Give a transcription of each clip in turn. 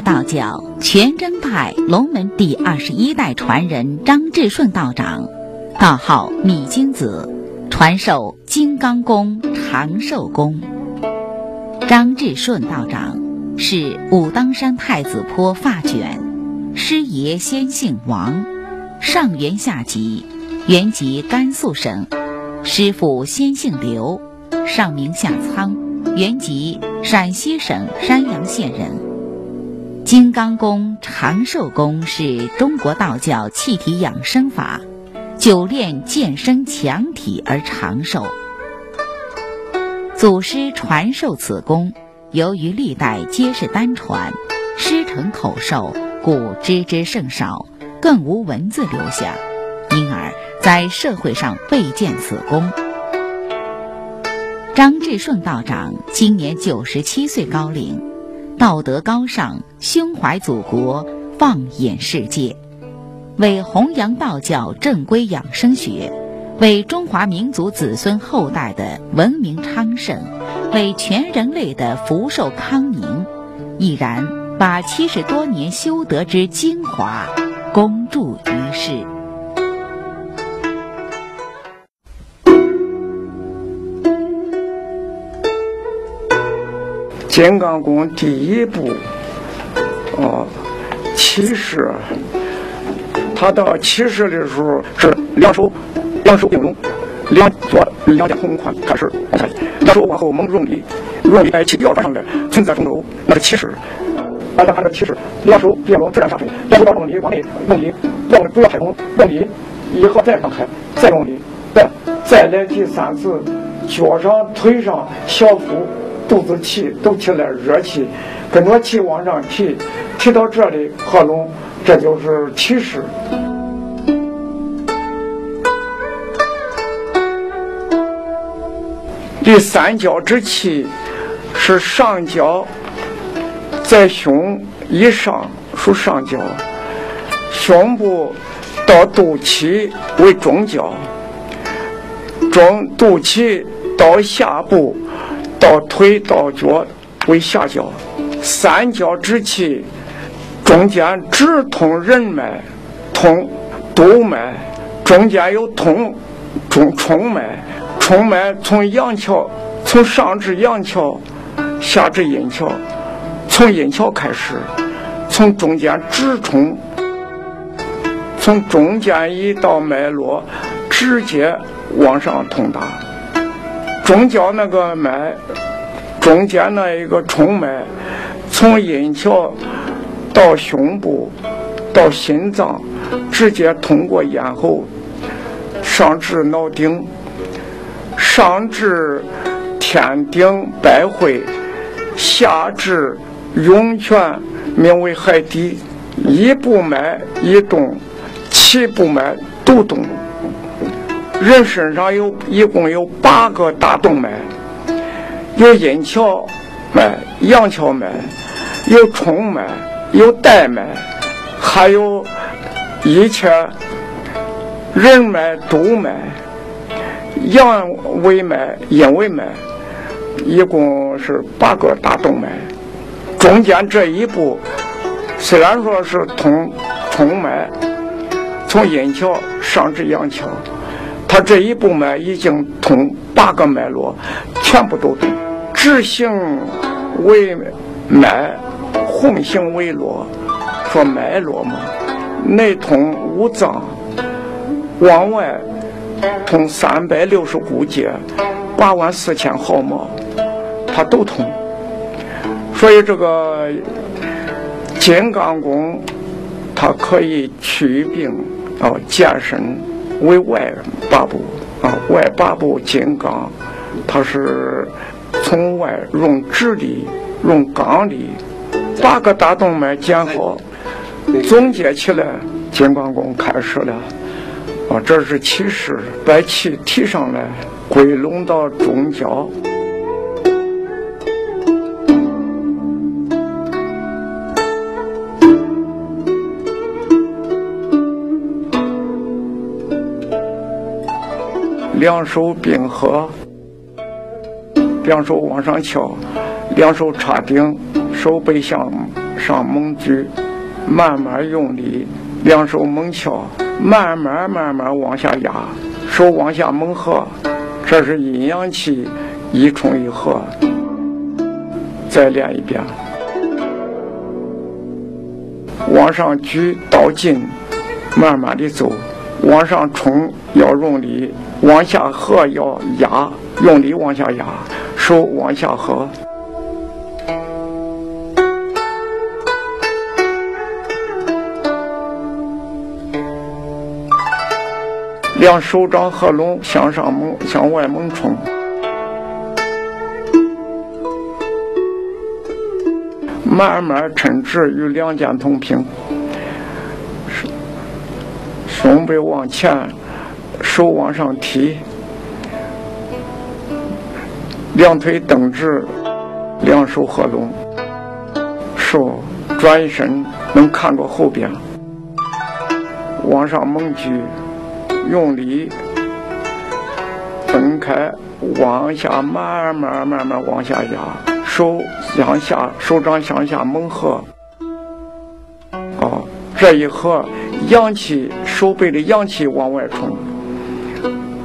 道教全真派龙门第二十一代传人张志顺道长，道号米金子，传授金刚功长寿功。张志顺道长是武当山太子坡发卷，师爷先姓王，上元下籍，原籍甘肃省；师傅先姓刘，上名下仓，原籍。陕西省山阳县人，金刚功、长寿功是中国道教气体养生法，久练健身强体而长寿。祖师传授此功，由于历代皆是单传，师承口授，故知之甚少，更无文字留下，因而，在社会上未见此功。张志顺道长今年九十七岁高龄，道德高尚，胸怀祖国，放眼世界，为弘扬道教正规养生学，为中华民族子孙后代的文明昌盛，为全人类的福寿康宁，毅然把七十多年修德之精华公诸于世。金刚功第一步，哦，起势。他到起势的时候是两手两手并拢，两左两肩同宽开始往下，两手往后猛用力，用力在起腰转上来，存在中轴，那是起势。大家看这起势，两手并拢自然下垂，两手用力往内用力，用不要太猛，用力以后再放开，再用力，再再来第三次，脚上腿上小腹。肚子气都起来，热气跟着气往上提，提到这里合拢，这就是起势。第三焦之气是上焦，在胸以上属上焦，胸部到肚脐为中焦，中肚脐到下部。到腿到脚为下焦，三焦之气中间直通任脉，通督脉，中间有通中冲脉，冲脉从阳桥，从上至阳桥，下至阴桥，从阴桥开始，从中间直冲，从中间一道脉络直接往上通达。中焦那个脉，中间那一个冲脉，从阴桥到胸部，到心脏，直接通过咽喉，上至脑顶，上至天顶百会，下至涌泉，名为海底，一部脉一动，七部脉都动。人身上有一共有八个大动脉，有阴桥脉、阳桥脉，有冲脉、有带脉，还有一切人脉、督脉、阳维脉、阴维脉，一共是八个大动脉。中间这一步虽然说是通冲脉，从阴桥上至阳桥。他这一步脉已经通八个脉络，全部都通，直行为脉，横行为络，说脉络嘛，内通五脏，往外通三百六十五节，八万四千毫毛，它都通。所以这个金刚功，它可以祛病啊，健身。为外八部啊，外八部金刚，它是从外用直力，用刚力，八个大动脉建好，总结起来，金刚功开始了啊！这是起势，把气提上来，归拢到中焦。两手并合，两手往上翘，两手插顶，手背向上猛举，慢慢用力，两手猛敲，慢慢慢慢往下压，手往下猛合，这是阴阳气一冲一合。再练一遍，往上举到劲，慢慢的走，往上冲要用力，往下合要压，用力往下压，手往下合。两手掌合拢，向上猛，向外猛冲。慢慢抻直，与两肩同平。胸胸背往前，手往上提，两腿蹬直，两手合拢，手转身能看着后边，往上猛举。用力，分开，往下慢慢慢慢往下压，手向下，手掌向下猛合。啊，这一合，阳气，手背的阳气往外冲，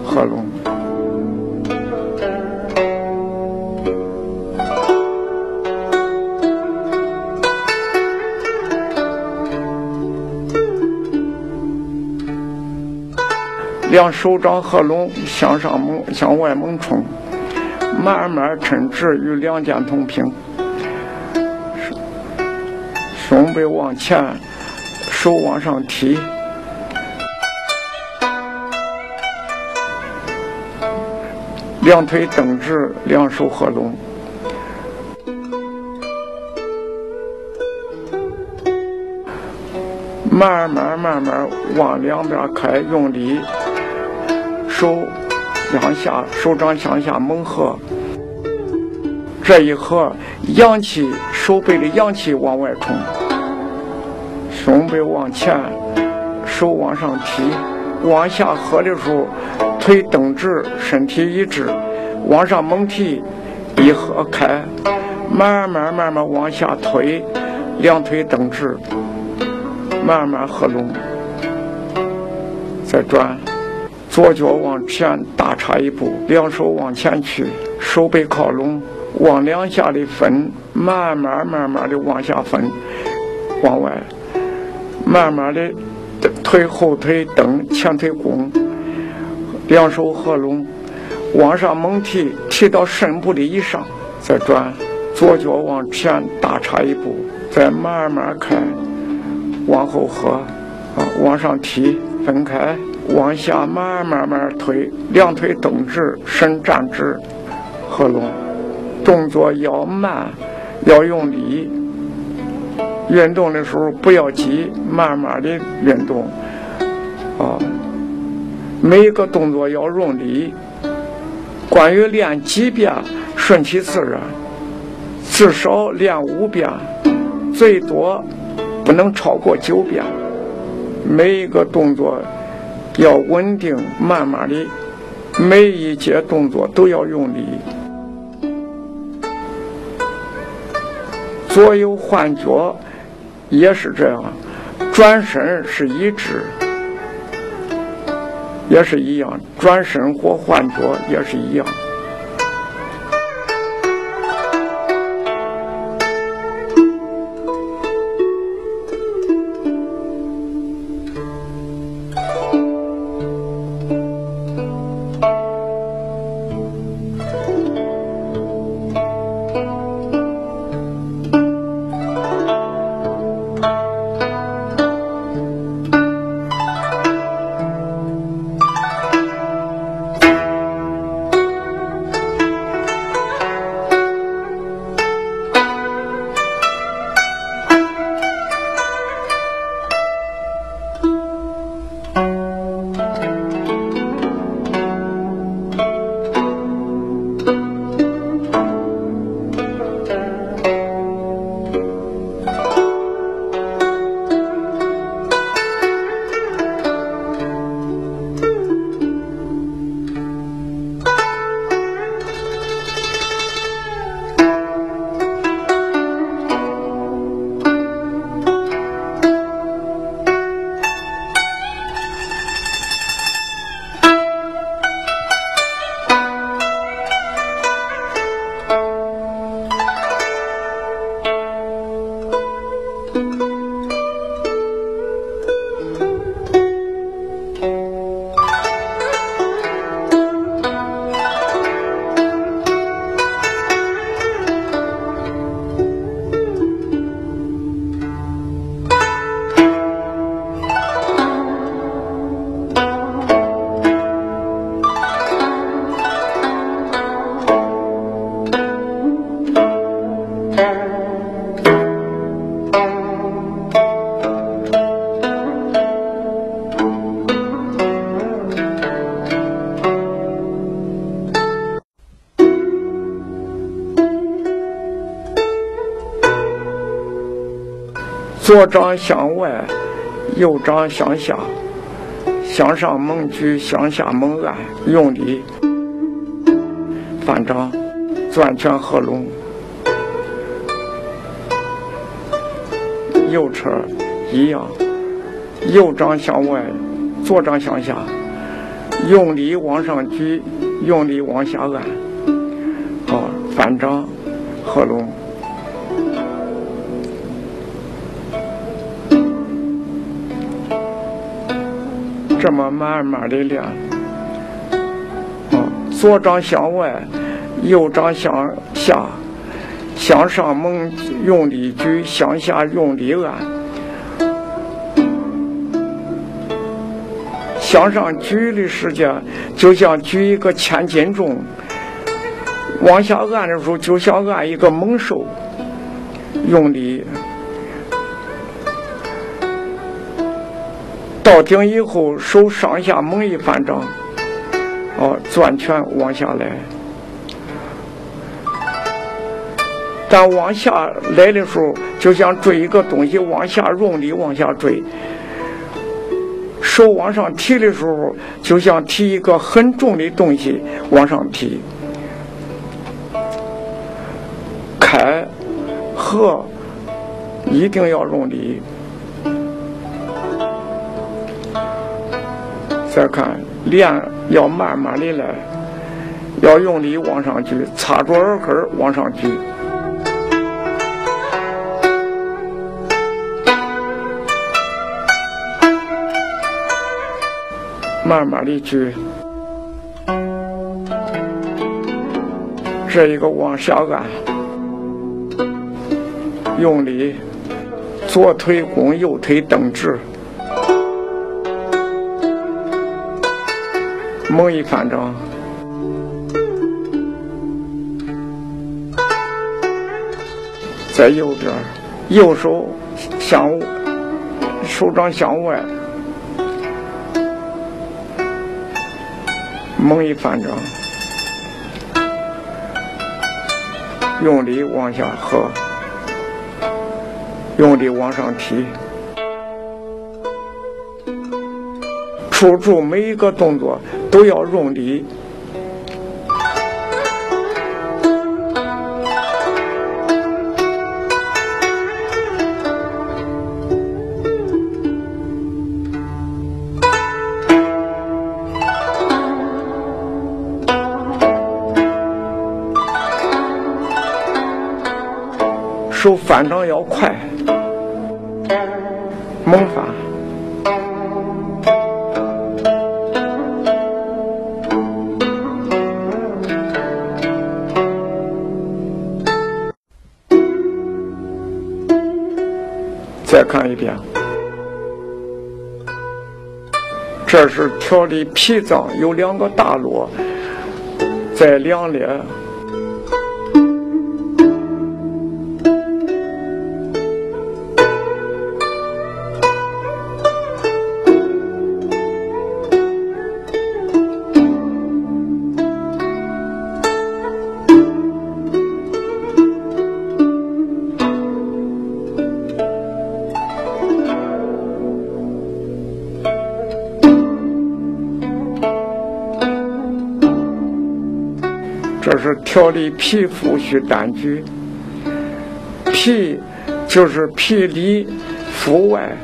合拢。两手掌合拢，向上猛，向外猛冲，慢慢抻直，与两肩同平，胸背往前，手往上提，两腿蹬直，两手合拢，慢慢慢慢往两边开，用力。手向下，手掌向下猛合，这一合，阳气手背的阳气往外冲，胸背往前，手往上提，往下合的时候，腿蹬直，身体一直，往上猛提，一合开，慢慢慢慢往下推，两腿蹬直，慢慢合拢，再转。左脚往前大叉一步，两手往前去，手背靠拢，往两下的分，慢慢慢慢的往下分，往外，慢慢的腿后腿蹬，前腿弓，两手合拢，往上猛提，提到肾部的以上，再转，左脚往前大插一步，再慢慢开，往后合，啊，往上提，分开。往下慢慢慢推，两腿蹬直，身站直，合拢。动作要慢，要用力。运动的时候不要急，慢慢的运动。啊，每一个动作要用力。关于练几遍，顺其自然，至少练五遍，最多不能超过九遍。每一个动作。要稳定，慢慢的，每一节动作都要用力。左右换脚也是这样，转身是一致，也是一样，转身或换脚也是一样。左掌向外，右掌向下，向上猛举，向下猛按，用力。反掌，攥拳合拢。右侧一样，右掌向外，左掌向下，用力往上举，用力往下按。好，反掌合拢。这么慢慢的练，啊，左掌向外，右掌向下，向上猛用力举，向下用力按。向上举的时间就像举一个千斤重，往下按的时候就像按一个猛兽，用力。到顶以后，手上下猛一翻掌，哦，攥拳往下来。但往下来的时候，就像坠一个东西往下用力往下坠；手往上提的时候，就像提一个很重的东西往上提。开合一定要用力。再看练要慢慢的来，要用力往上举，擦着耳根往上举，慢慢的举，这一个往下按，用力，左腿弓，右腿蹬直。猛一翻掌，在右边，右手向手掌向外，猛一翻掌，用力往下合，用力往上提。处处每一个动作都要用力，手翻掌要快，这是调理脾脏，有两个大络在两列。调理脾腹需单举，脾就是脾里腹外，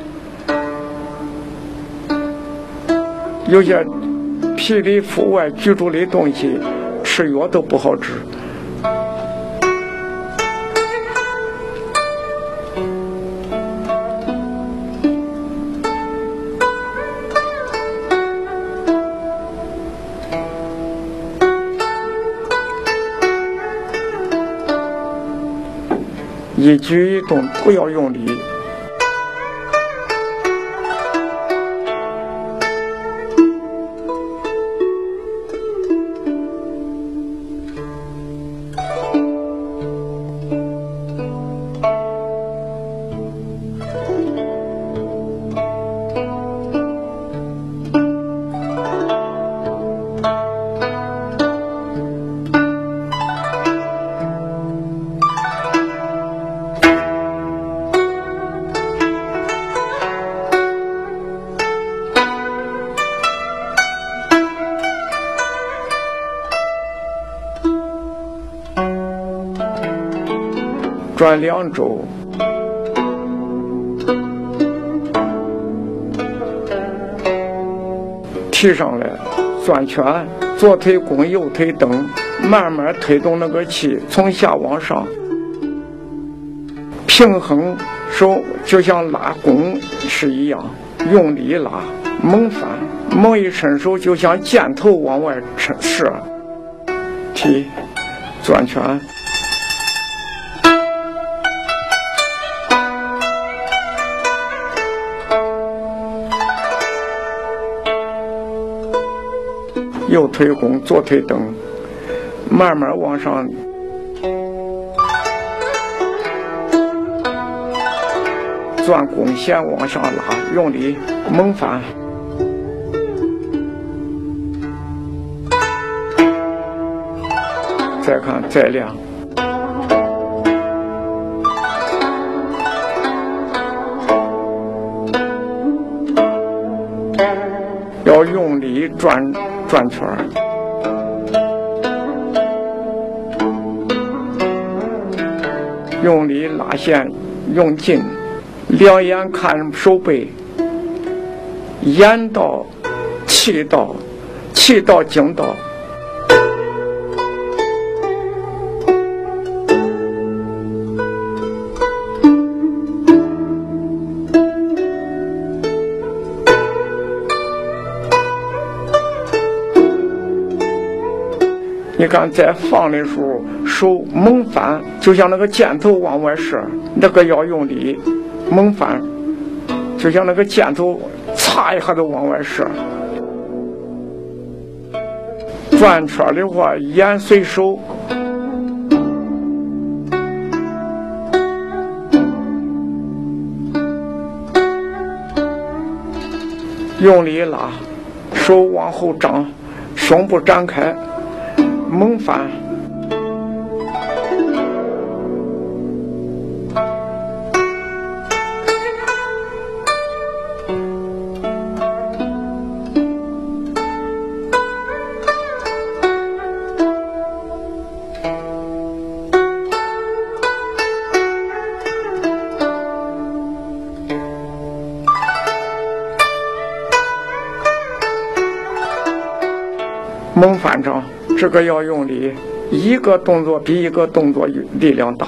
有些脾里腹外居住的东西，吃药都不好治。一举一动不要用力。两周。提上来，转圈，左腿弓，右腿蹬，慢慢推动那个气从下往上，平衡手就像拉弓是一样，用力拉，猛翻，猛一伸手就像箭头往外射，提，转圈。推弓，左腿蹬，慢慢往上转弓弦，往上拉，用力猛翻。再看，再亮，要用力转。转圈儿，用力拉线，用劲，两眼看手背，眼到，气到，气到精到。你看，在放的时候，手猛翻，就像那个箭头往外射，那个要用力，猛翻，就像那个箭头，嚓一下子往外射。转圈的话，眼随手，用力拉，手往后张，胸部展开。猛翻，猛翻掌。这个要用力，一个动作比一个动作力量大。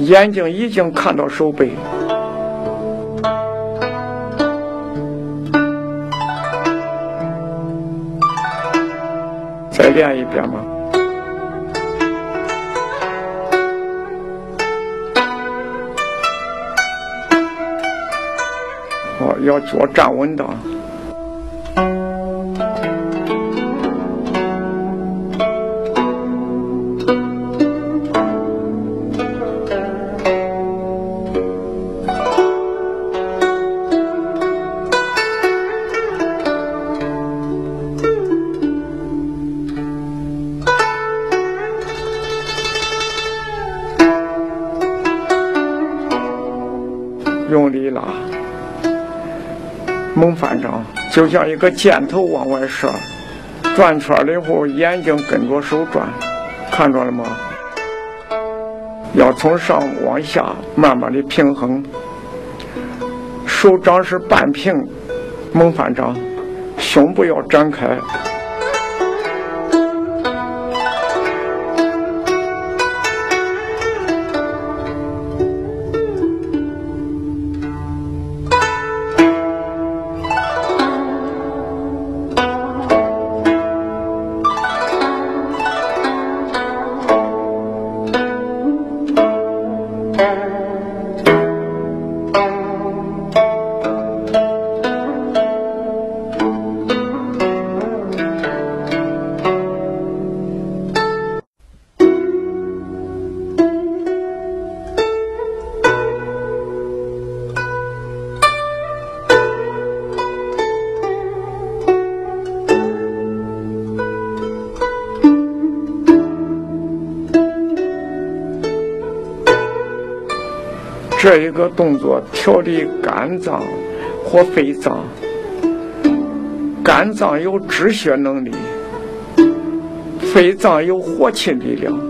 眼睛已经看到手背，再练一遍吗？要脚站稳的。像一个箭头往外射，转圈了以后眼睛跟着手转，看着了吗？要从上往下慢慢的平衡，手掌是半平，猛翻掌，胸部要展开。一个动作调理肝脏或肺脏，肝脏有止血能力，肺脏有活气力量。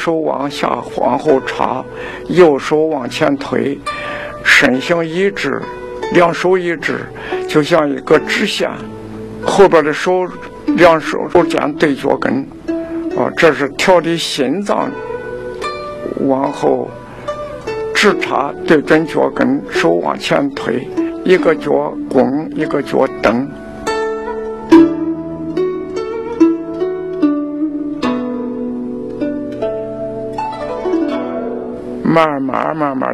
手往下往后插，右手往前推，身形一致，两手一致，就像一个直线。后边的手，两手手尖对脚跟，啊，这是调理心脏。往后直插，对准脚跟，手往前推，一个脚弓，一个脚蹬。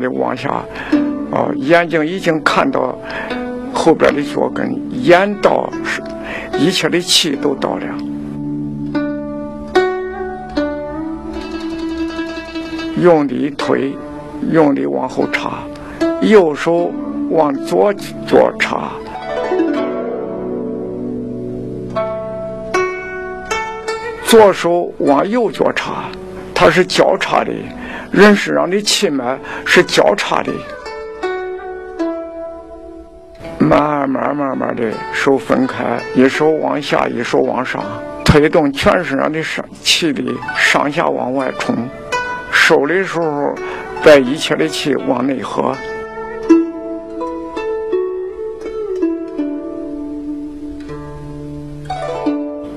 往下，哦，眼睛已经看到后边的脚跟，眼到是一切的气都到了，用力推，用力往后插，右手往左脚插，左手往右脚插，它是交叉的。人身上的气脉是交叉的，慢慢慢慢的手分开，一手往下，一手往上，推动全身上的上气力上下往外冲，收的时候把一切的气往内合。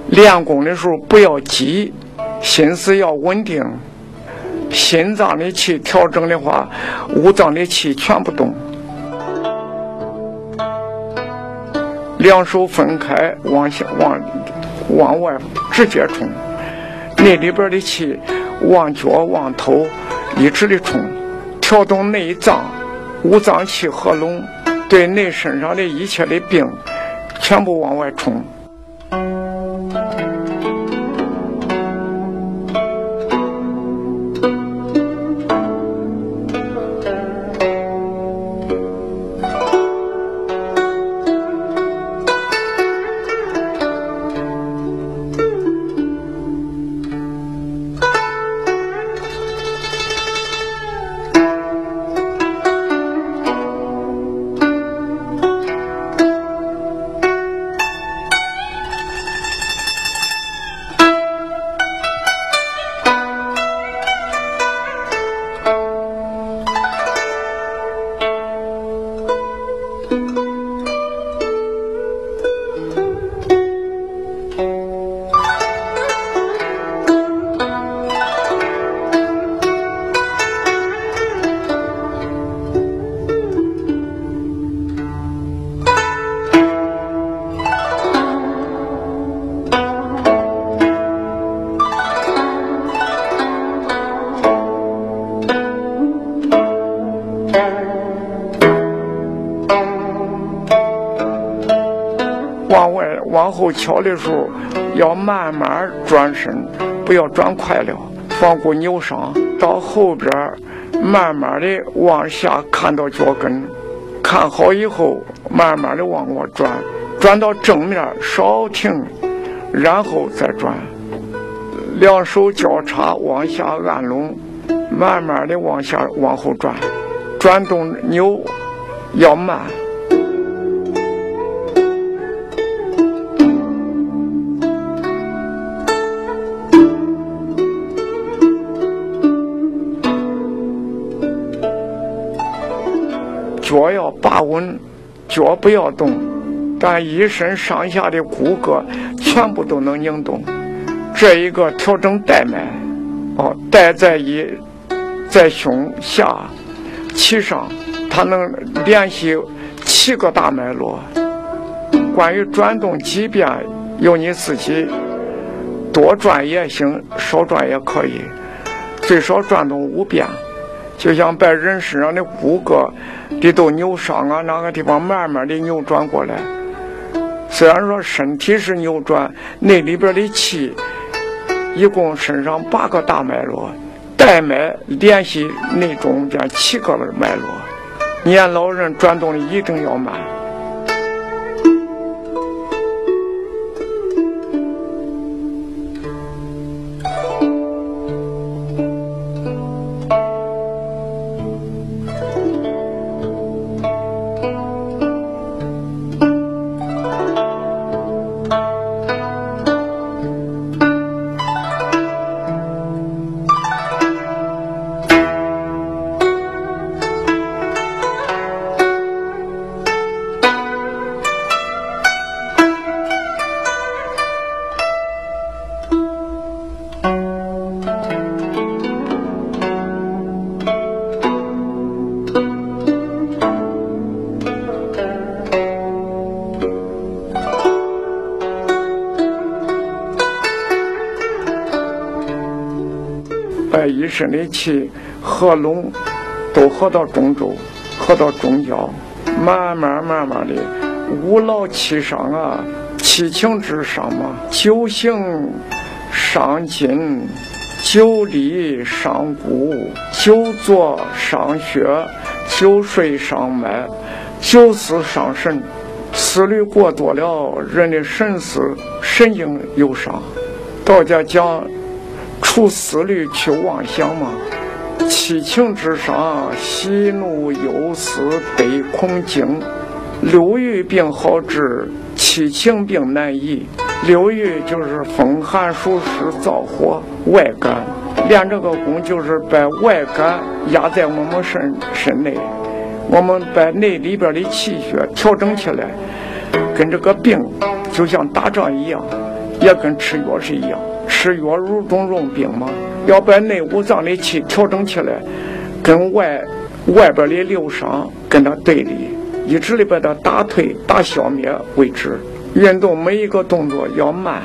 练功的时候不要急，心思要稳定。心脏的气调整的话，五脏的气全部动。两手分开，往下往往外直接冲，内里边的气往脚往头一直的冲，调动内脏，五脏气合拢，对内身上的一切的病全部往外冲。往后敲的时候，要慢慢转身，不要转快了，防过扭伤。到后边慢慢的往下看到脚跟，看好以后，慢慢的往过转，转到正面稍停，然后再转。两手交叉往下按拢，慢慢的往下往后转，转动扭要慢。脚要把稳，脚不要动，但一身上下的骨骼全部都能拧动。这一个调整带脉，哦，带在一，在胸下，脐上，它能联系七个大脉络。关于转动几遍，由你自己多转也行，少转也可以，最少转动五遍。就像把人身上的骨骼里头扭伤啊，哪个地方慢慢的扭转过来。虽然说身体是扭转，那里边的气，一共身上八个大脉络，带脉联系那中间七个脉络。年老人转动的一定要慢。气合拢，都合到中轴，合到中焦，慢慢慢慢的，五劳七伤啊，七情之伤嘛，九行伤筋，九里伤骨，九坐伤血，九睡伤脉，九思伤神。思虑过多了，人的神思神经有伤。道家讲。除思虑去妄想嘛，七情之上，喜怒忧思悲恐惊，六欲病好治，七情病难医。六欲就是风寒暑湿燥火外感，练这个功就是把外感压在我们身身内，我们把内里边的气血调整起来，跟这个病就像打仗一样，也跟吃药是一样。吃药如中用兵嘛，要把内五脏的气调整起来，跟外外边的六伤跟它对立，一直的把它打退、打消灭为止。运动每一个动作要慢。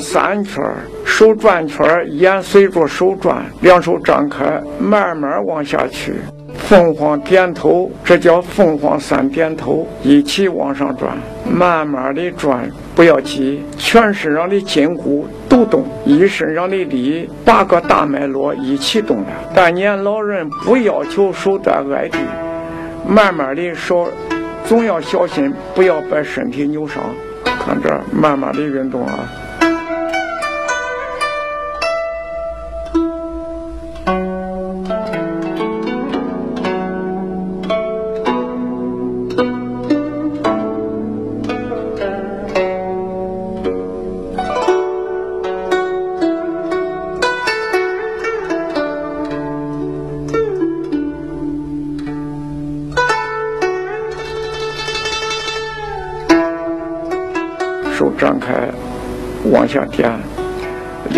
三圈，手转圈，眼随着手转，两手张开，慢慢往下去。凤凰点头，这叫凤凰三点头，一起往上转，慢慢的转，不要急，全身上的筋骨都动，一身上的力，八个大脉络一起动了。但年老人不要求手端挨地，慢慢的手，总要小心，不要把身体扭伤。看这，慢慢的运动啊。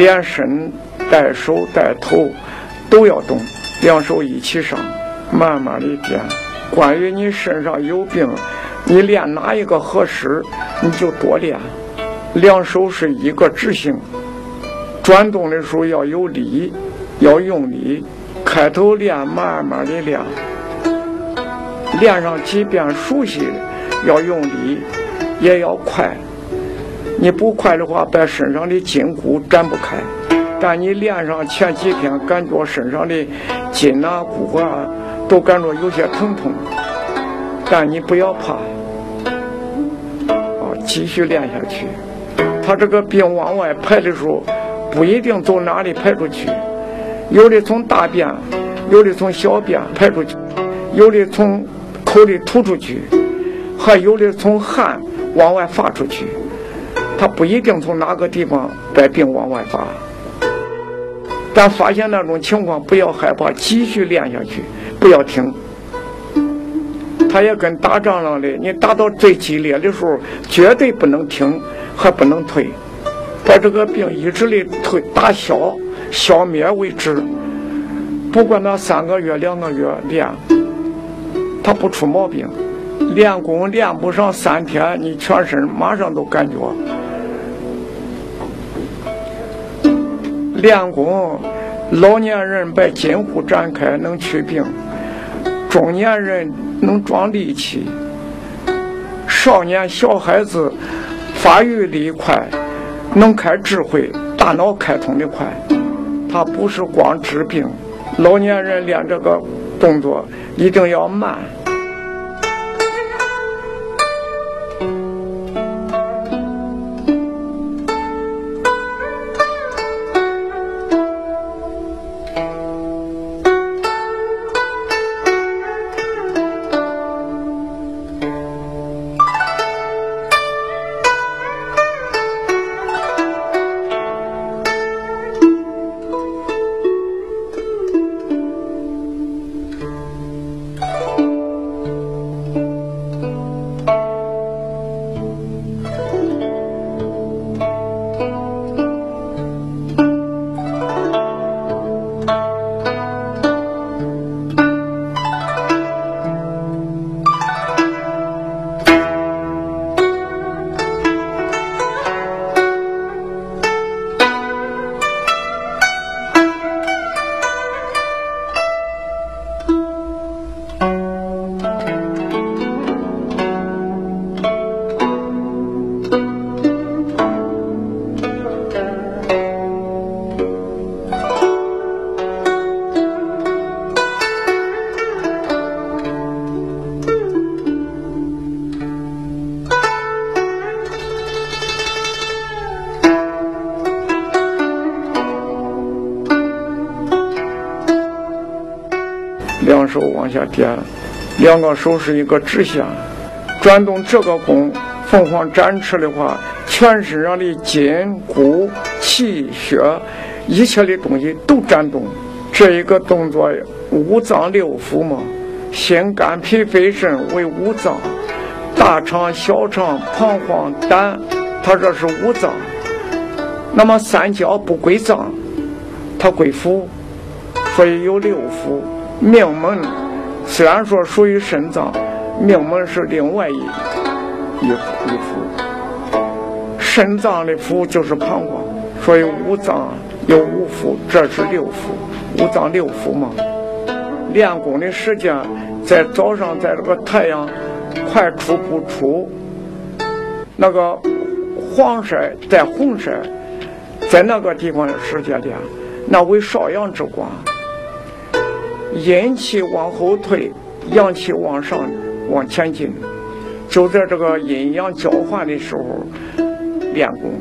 连身带手带头都要动，两手一起上，慢慢的点。关于你身上有病，你练哪一个合适，你就多练。两手是一个直行，转动的时候要有力，要用力。开头练，慢慢的练，练上几遍熟悉，要用力，也要快。你不快的话，把身上的筋骨展不开。但你练上前几天，感觉身上的筋啊、骨啊，都感觉有些疼痛。但你不要怕，啊，继续练下去。他这个病往外排的时候，不一定从哪里排出去，有的从大便，有的从小便排出去，有的从口里吐出去，还有的从汗往外发出去。他不一定从哪个地方把病往外发，但发现那种情况不要害怕，继续练下去，不要停。他也跟打仗了的，你打到最激烈的时候，绝对不能停，还不能退，把这个病一直的退打消、消灭为止。不管那三个月、两个月练，他不出毛病。练功练不上三天，你全身马上都感觉。练功，老年人把筋骨展开能祛病，中年人能壮力气，少年小孩子发育力快，能开智慧，大脑开通的快。他不是光治病，老年人练这个动作一定要慢。下跌，两个手是一个直线，转动这个弓，凤凰展翅的话，全身上的筋骨、气血，一切的东西都转动。这一个动作，五脏六腑嘛，心、肝、脾、肺、肾为五脏，大肠、小肠、膀胱、胆，它这是五脏。那么三焦不归脏，它归腑，所以有六腑。命门虽然说属于肾脏，命门是另外一一一腑。肾脏的腑就是膀胱，所以五脏有五腑，这是六腑，五脏六腑嘛。练功的时间，在早上，在这个太阳快出不出，那个黄色带红色，在那个地方的时间点，那为少阳之光，阴气往后退，阳气往上往前进，就在这个阴阳交换的时候练功。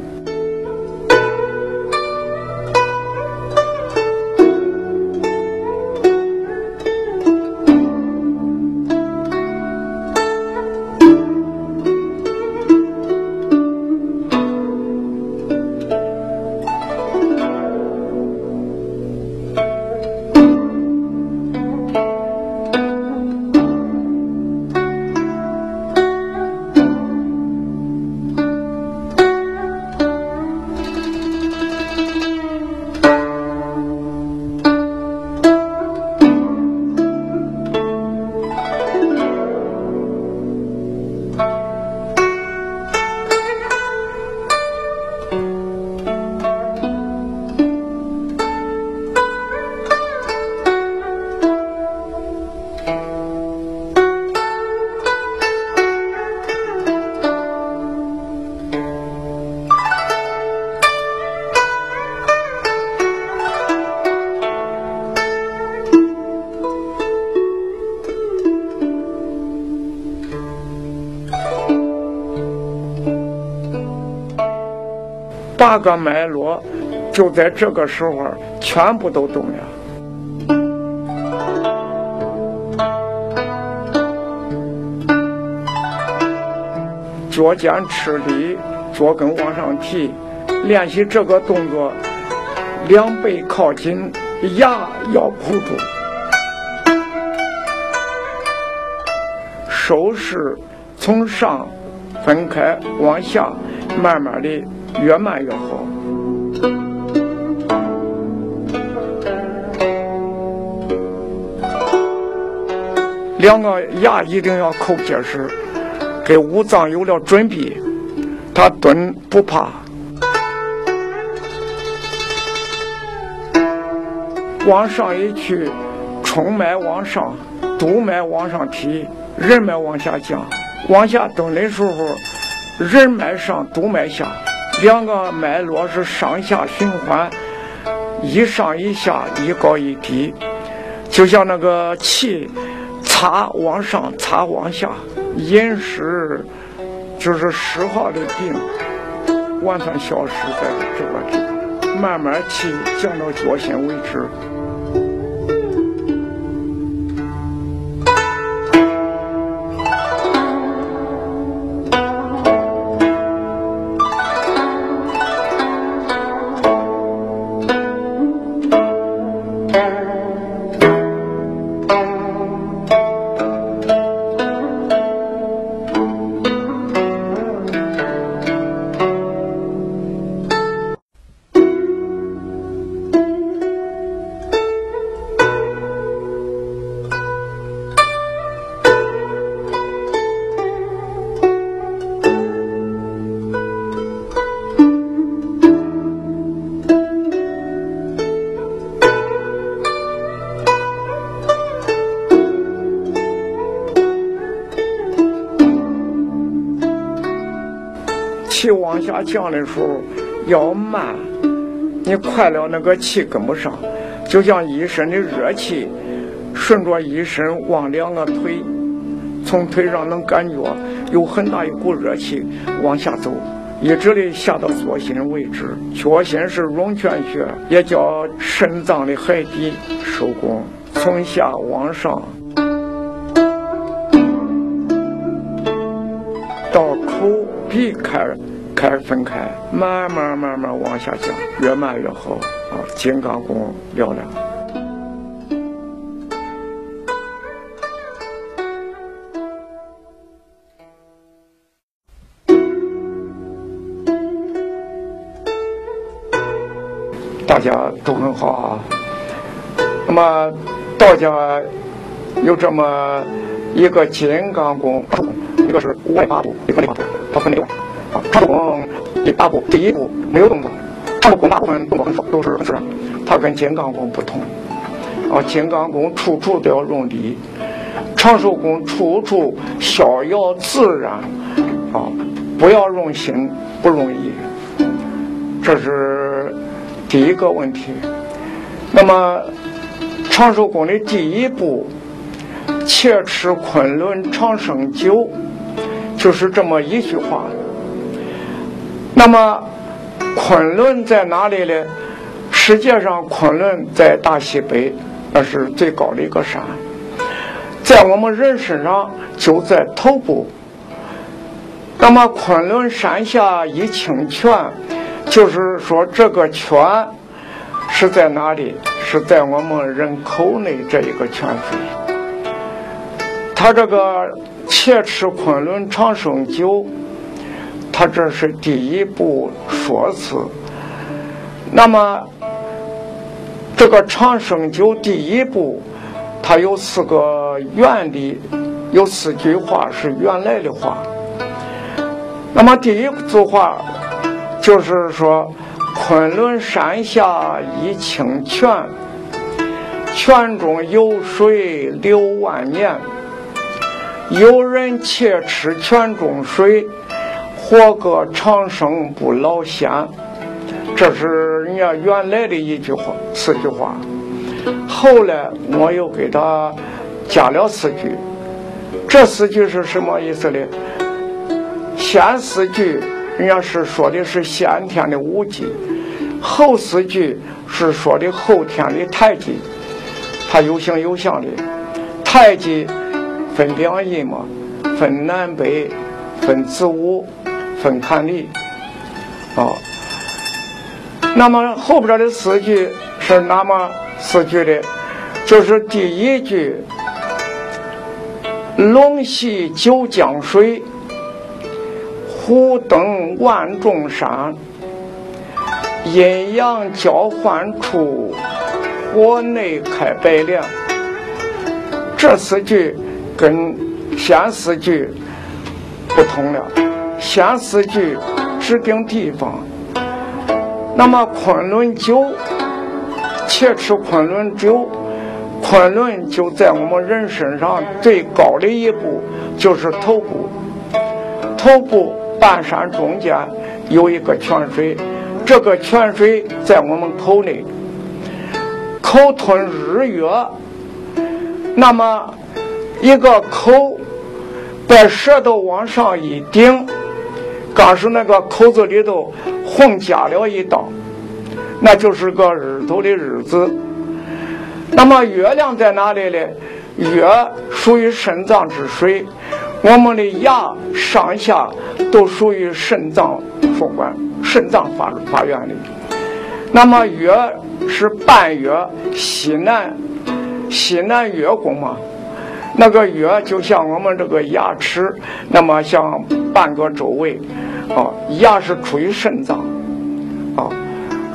个脉络就在这个时候全部都动了。脚尖吃力，脚跟往上提，练习这个动作，两背靠紧，牙要箍住，手势从上分开往下，慢慢的。越慢越好，两个牙一定要扣结实，给五脏有了准备，他蹲不怕。往上一去，冲脉往上，督脉往上提，任脉往下降。往下蹲的时候，任脉上，督脉下。两个脉络是上下循环，一上一下，一高一低，就像那个气擦往上，擦往下。饮食就是湿化的病，完全消失在这个地方，慢慢去降到脚心为止。降的时候要慢，你快了那个气跟不上，就像一身的热气顺着一身往两个腿，从腿上能感觉有很大一股热气往下走，一直的下到脚心为止。脚心是涌泉穴，也叫肾脏的海底收功，从下往上到口鼻开了。开始分开，慢慢慢慢往下降，越慢越好。啊，金刚功了了。大家都很好啊。那么道家有这么一个金刚功，一个是外八步，一个内八步，它分六。啊，长功第八步，第一步没有动作，长功大部分动作，都是很自然。它跟金刚功不同，啊，金刚功处处都要用力，长寿功处处逍遥自然，啊，不要用心不容易。这是第一个问题。那么长寿功的第一步，且吃昆仑长生酒，就是这么一句话。那么昆仑在哪里呢？世界上昆仑在大西北。那是最高的一个山，在我们人身上就在头部。那么昆仑山下一清泉，就是说这个泉是在哪里？是在我们人口内这一个泉水。他这个切吃昆仑长生酒，他这是第一步说辞。那么。这个长生酒第一步，它有四个原理，有四句话是原来的话。那么第一句话就是说：“昆仑山下一清泉，泉中有水流万年。有人且吃泉中水，活个长生不老仙。”这是人家原来的一句话，四句话。后来我又给他加了四句。这四句是什么意思呢？先四句人家是说的是先天的五季，后四句是说的后天的太极。它有形有相的太极分两仪嘛，分南北，分子午，分坎离，啊。那么后边的四句是哪么四句的？就是第一句：“龙戏九江水，虎登万重山。阴阳交换处，国内开百莲。”这四句跟前四句不同了。先四句指定地方。那么昆仑酒，且吃昆仑酒，昆仑就在我们人身上最高的一步，就是头部。头部半山中间有一个泉水，这个泉水在我们口内，口吞日月。那么一个口，把舌头往上一顶，刚是那个口子里头。横加了一道，那就是个日头的日子。那么月亮在哪里呢？月属于肾脏之水，我们的牙上下都属于肾脏所管，肾脏发发源的。那么月是半月西南，西南月宫嘛。那个月就像我们这个牙齿，那么像半个周围。啊，牙是处于肾脏，啊，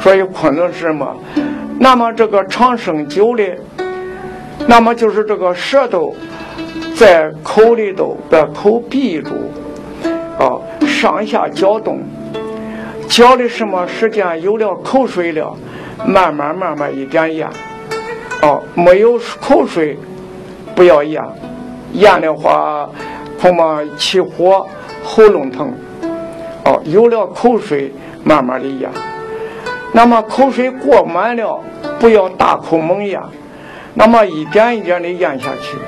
所以昆仑是什么？那么这个长生酒的，那么就是这个舌头在口里头把口闭住，啊，上下搅动，搅的什么时间有了口水了，慢慢慢慢一点咽，啊，没有口水不要咽，咽的话恐怕起火，喉咙疼。哦，有了口水，慢慢的咽。那么口水过满了，不要大口猛咽，那么一点一点的咽下去。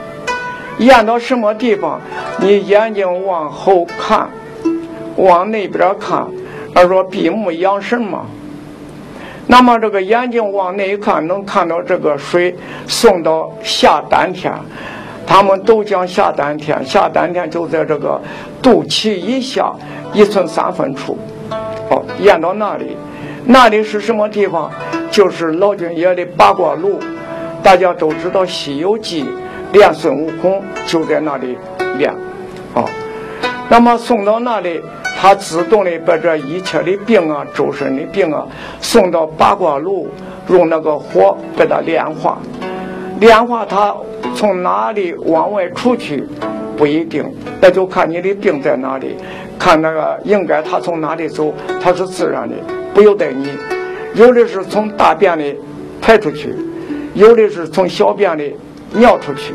咽到什么地方，你眼睛往后看，往那边看，他说闭目养神嘛。那么这个眼睛往那一看，能看到这个水送到下丹田。他们都讲下丹田，下丹田就在这个肚脐以下一寸三分处，哦，咽到那里，那里是什么地方？就是老君爷的八卦炉，大家都知道《西游记》练孙悟空就在那里练，哦，那么送到那里，他自动的把这一切的病啊、周身的病啊送到八卦炉，用那个火把它炼化，炼化它。从哪里往外出去不一定，那就看你的病在哪里，看那个应该他从哪里走，他是自然的，不由得你。有的是从大便里排出去，有的是从小便里尿出去，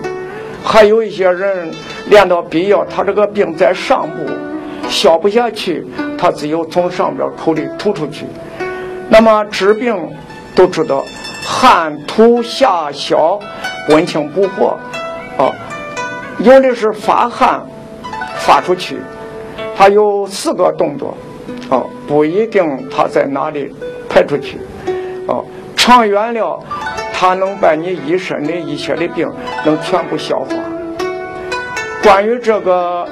还有一些人练到必要，他这个病在上部消不下去，它只有从上边口里吐出去。那么治病都知道，汗吐下消，温清补火，啊，有的是发汗发出去，它有四个动作，啊，不一定它在哪里排出去，啊，长远了，它能把你一身的一切的病能全部消化。关于这个，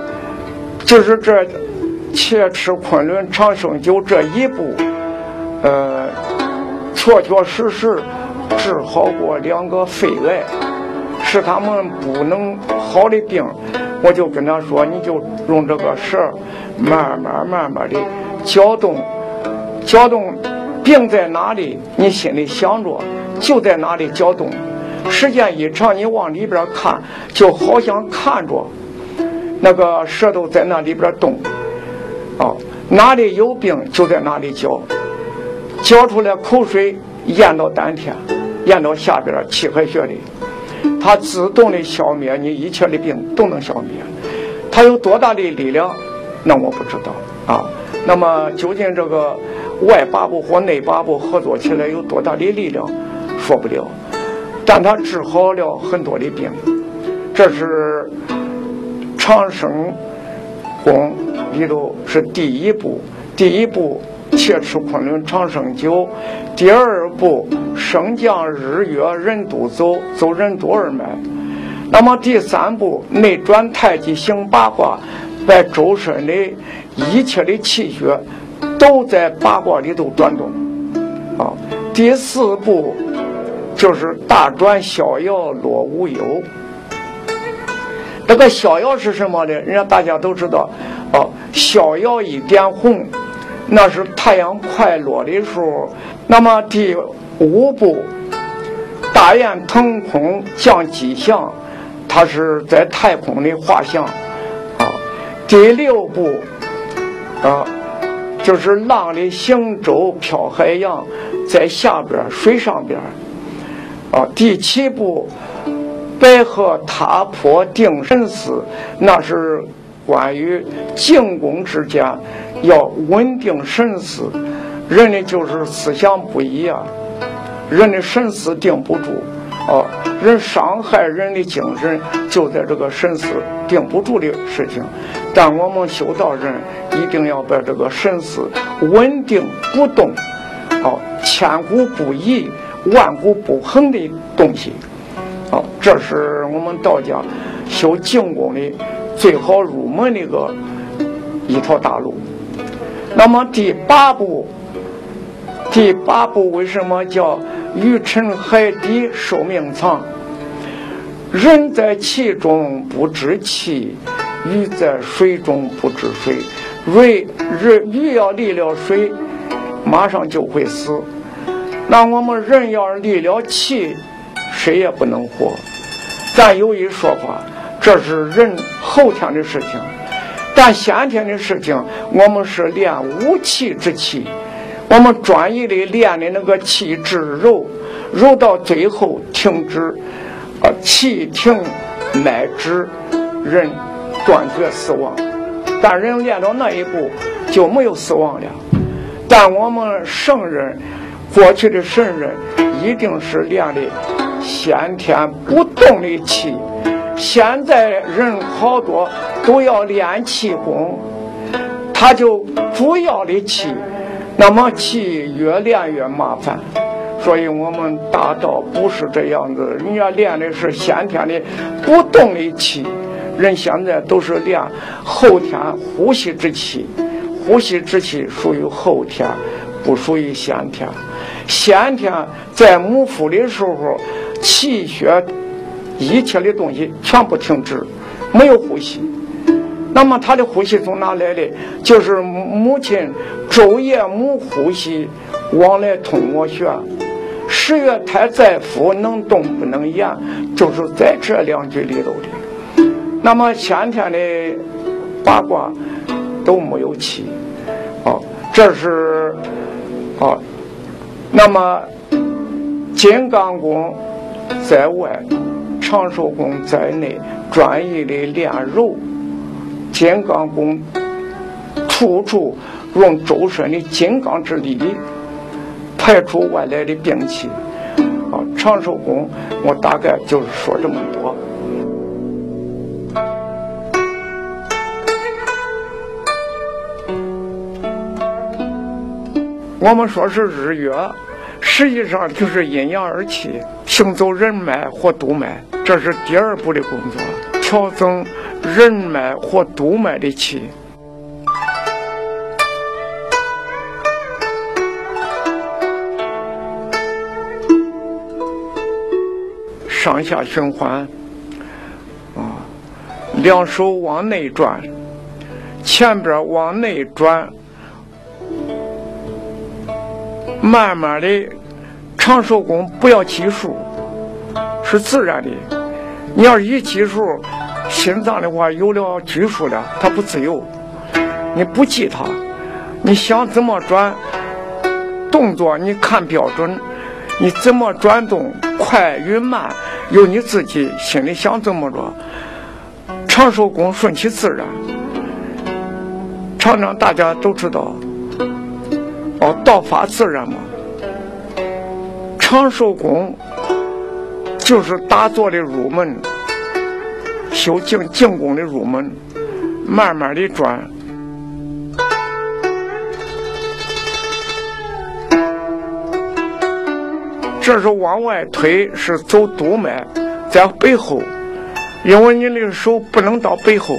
就是这切吃昆仑长生酒这一步。呃，确确实实治好过两个肺癌，是他们不能好的病，我就跟他说，你就用这个舌慢慢慢慢的搅动，搅动，病在哪里，你心里想着就在哪里搅动，时间一长，你往里边看，就好像看着那个舌头在那里边动，啊，哪里有病就在哪里嚼，嚼出来口水咽到丹田，咽到下边气海穴里，它自动的消灭你一切的病都能消灭。它有多大的力量，那我不知道啊。那么究竟这个外八部或内八部合作起来有多大的力量，说不了。但它治好了很多的病，这是长生功里头是第一步，第一步。切吃昆仑长生酒，第二步升降日月任督走，走任督二脉。那么第三步内转太极行八卦，把周身的一切的气血都在八卦里头转动。啊，第四步就是大转逍遥落无忧。这个逍遥是什么呢？人家大家都知道，哦，逍遥一点红。那是太阳快落的时候。那么第五步，大雁腾空降吉祥，它是在太空的画像啊。第六步啊，就是浪里行舟飘海洋，在下边水上边啊。第七步，白鹤踏坡定神思，那是关于静功之间。要稳定神思，人的就是思想不一样，人的神思定不住，啊，人伤害人的精神就在这个神思定不住的事情。但我们修道人一定要把这个神思稳定不动，啊，千古不移、万古不横的东西，啊，这是我们道家修静功的最好入门的一个一条大路。那么第八步，第八步为什么叫鱼沉海底寿命长？人在其中不知气，鱼在水中不知水。鱼鱼鱼要离了水，马上就会死。那我们人要离了气，谁也不能活。咱有一说法，这是人后天的事情。但先天的事情，我们是练五气之气，我们专一的练的那个气滞柔，柔到最后停止，啊，气停，脉止，人断绝死亡。但人练到那一步就没有死亡了。但我们圣人，过去的圣人，一定是练的先天不动的气。现在人好多都要练气功，他就主要的气，那么气越练越麻烦。所以我们大道不是这样子，人家练的是先天的不动的气，人现在都是练后天呼吸之气，呼吸之气属于后天，不属于先天。先天在母腹的时候，气血。一切的东西全部停止，没有呼吸。那么他的呼吸从哪来的？就是母亲昼夜母呼吸，往来通我血。十月胎在腹，能动不能言，就是在这两句里头的。那么先天的八卦都没有气，啊，这是啊。那么金刚功。在外，长寿宫在内，专一的练柔。金刚功，处处用周身的金刚之力排除外来的病气。啊，长寿宫，我大概就是说这么多。我们说是日月，实际上就是阴阳二气行走人脉或督脉，这是第二步的工作，调整。人脉或督脉的气，上下循环，啊，两手往内转，前边往内转，慢慢的，长手功不要计数，是自然的。你要是一计数。心脏的话有了拘束了，它不自由。你不记它，你想怎么转动作，你看标准。你怎么转动，快与慢，由你自己心里想怎么着。长寿功顺其自然。常常大家都知道，哦，道法自然嘛。长寿功就是打坐的入门。修静静功的入门，慢慢的转，这是往外推，是走督脉，在背后，因为你的手不能到背后，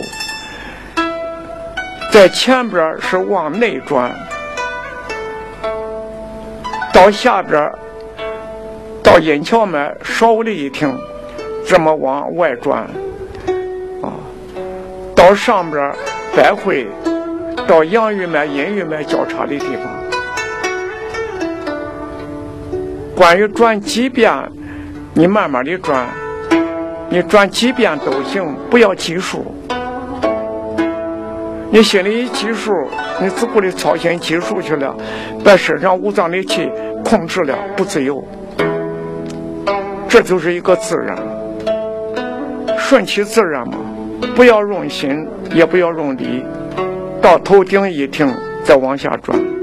在前边是往内转，到下边，到阴跷脉稍微的一停，这么往外转。啊到上边百会，到阳鱼脉、阴鱼脉交叉的地方。关于转几遍，你慢慢的转，你转几遍都行，不要计数。你心里一计数，你只顾的操心计数去了，把身上五脏的气控制了，不自由。这就是一个自然，顺其自然嘛。不要用心，也不要用力，到头顶一停，再往下转。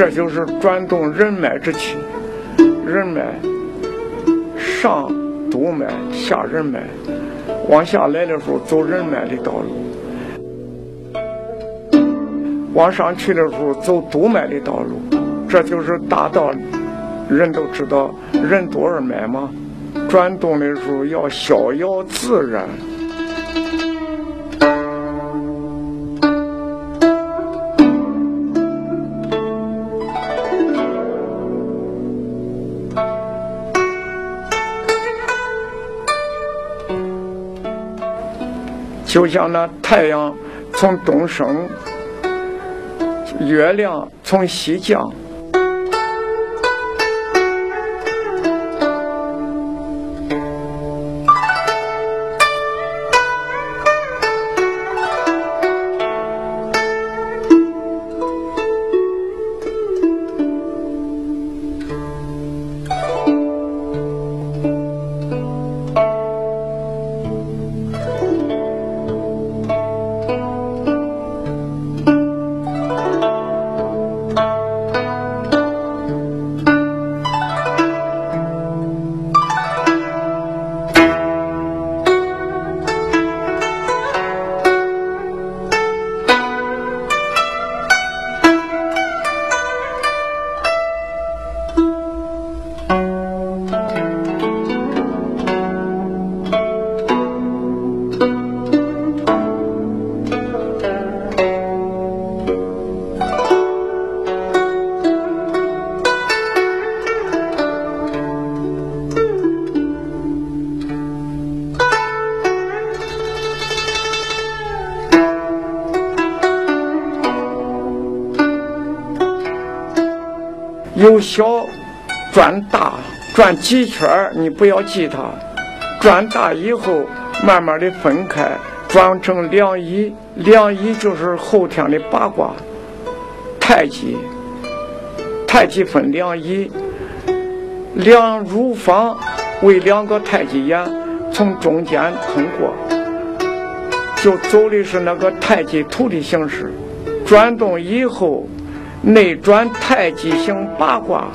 这就是转动人脉之气，人脉上督脉，下人脉，往下来的时候走人脉的道路，往上去的时候走督脉的道路。这就是大道，人都知道人督二脉嘛，转动的时候要逍遥自然。就像那太阳从东升，月亮从西降。几圈你不要记它。转大以后，慢慢的分开，转成两仪。两仪就是后天的八卦，太极。太极分两仪，两乳房为两个太极眼，从中间通过，就走的是那个太极图的形式。转动以后，内转太极行八卦。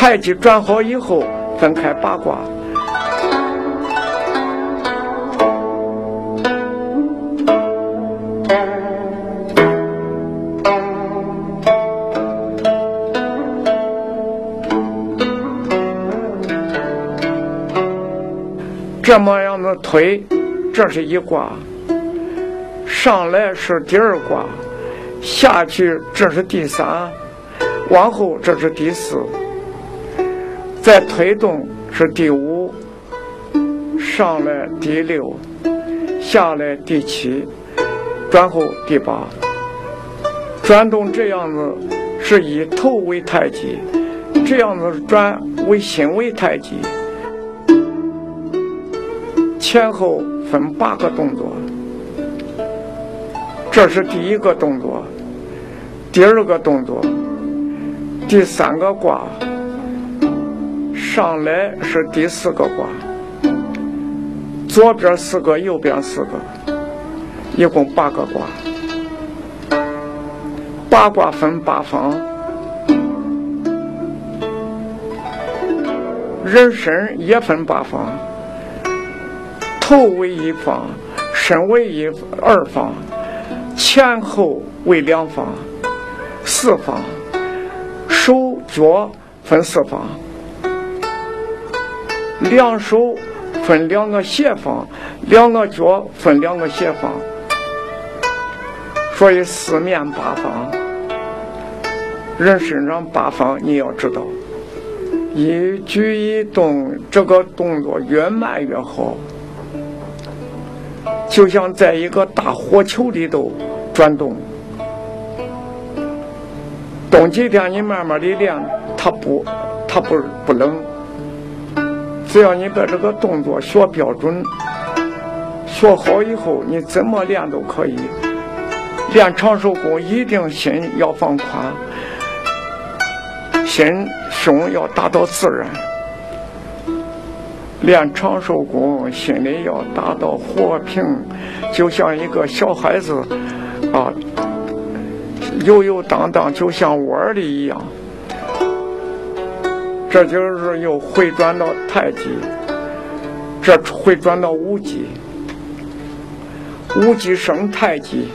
太极转好以后，分开八卦。这么样子推，这是一卦，上来是第二卦，下去这是第三，往后这是第四，再推动是第五，上来第六，下来第七，转后第八，转动这样子是以头为太极，这样子转为心为太极。前后分八个动作，这是第一个动作，第二个动作，第三个卦，上来是第四个卦，左边四个，右边四个，一共八个卦，八卦分八方，人身也分八方。头为一方，身为一二方，前后为两方，四方，手脚分四方，两手分两个斜方，两个脚分两个斜方，所以四面八方。人身上八方你要知道，一举一动这个动作越慢越好。就像在一个大火球里头转动，冬几天你慢慢的练，它不，它不不冷。只要你把这个动作学标准，学好以后，你怎么练都可以。练长寿功一定心要放宽，心胸要达到自然。练长寿功，心里要达到和平，就像一个小孩子啊，游游荡荡，就像窝里一样。这就是又回转到太极，这回转到五极，五极生太极，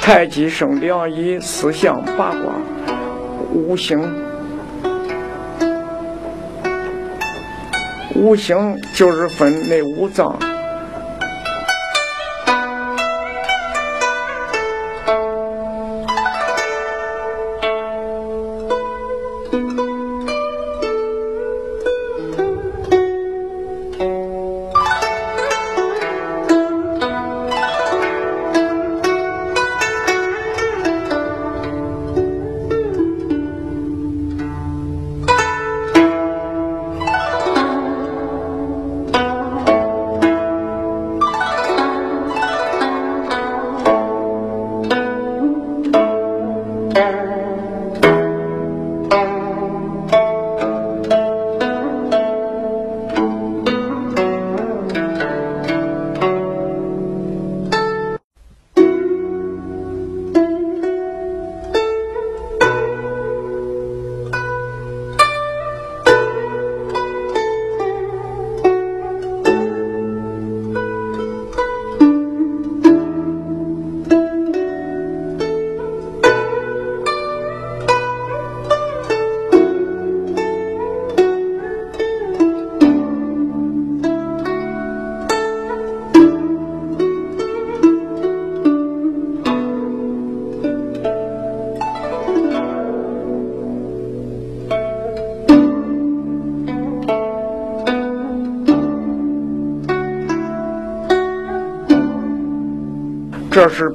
太极生两仪、四象、八卦、五行。五行就是分那五脏。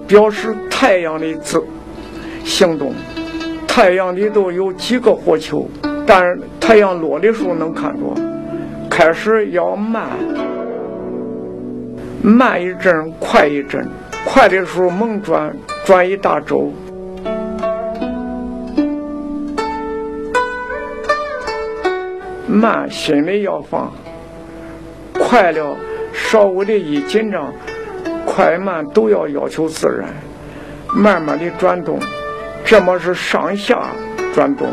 表示太阳的自行动，太阳里头有几个火球，但是太阳落的时候能看着。开始要慢，慢一阵，快一阵，快的时候猛转，转一大周。慢，心里要放；快了，稍微的一紧张，快慢都要要求自然，慢慢的转动。这么是上下转动，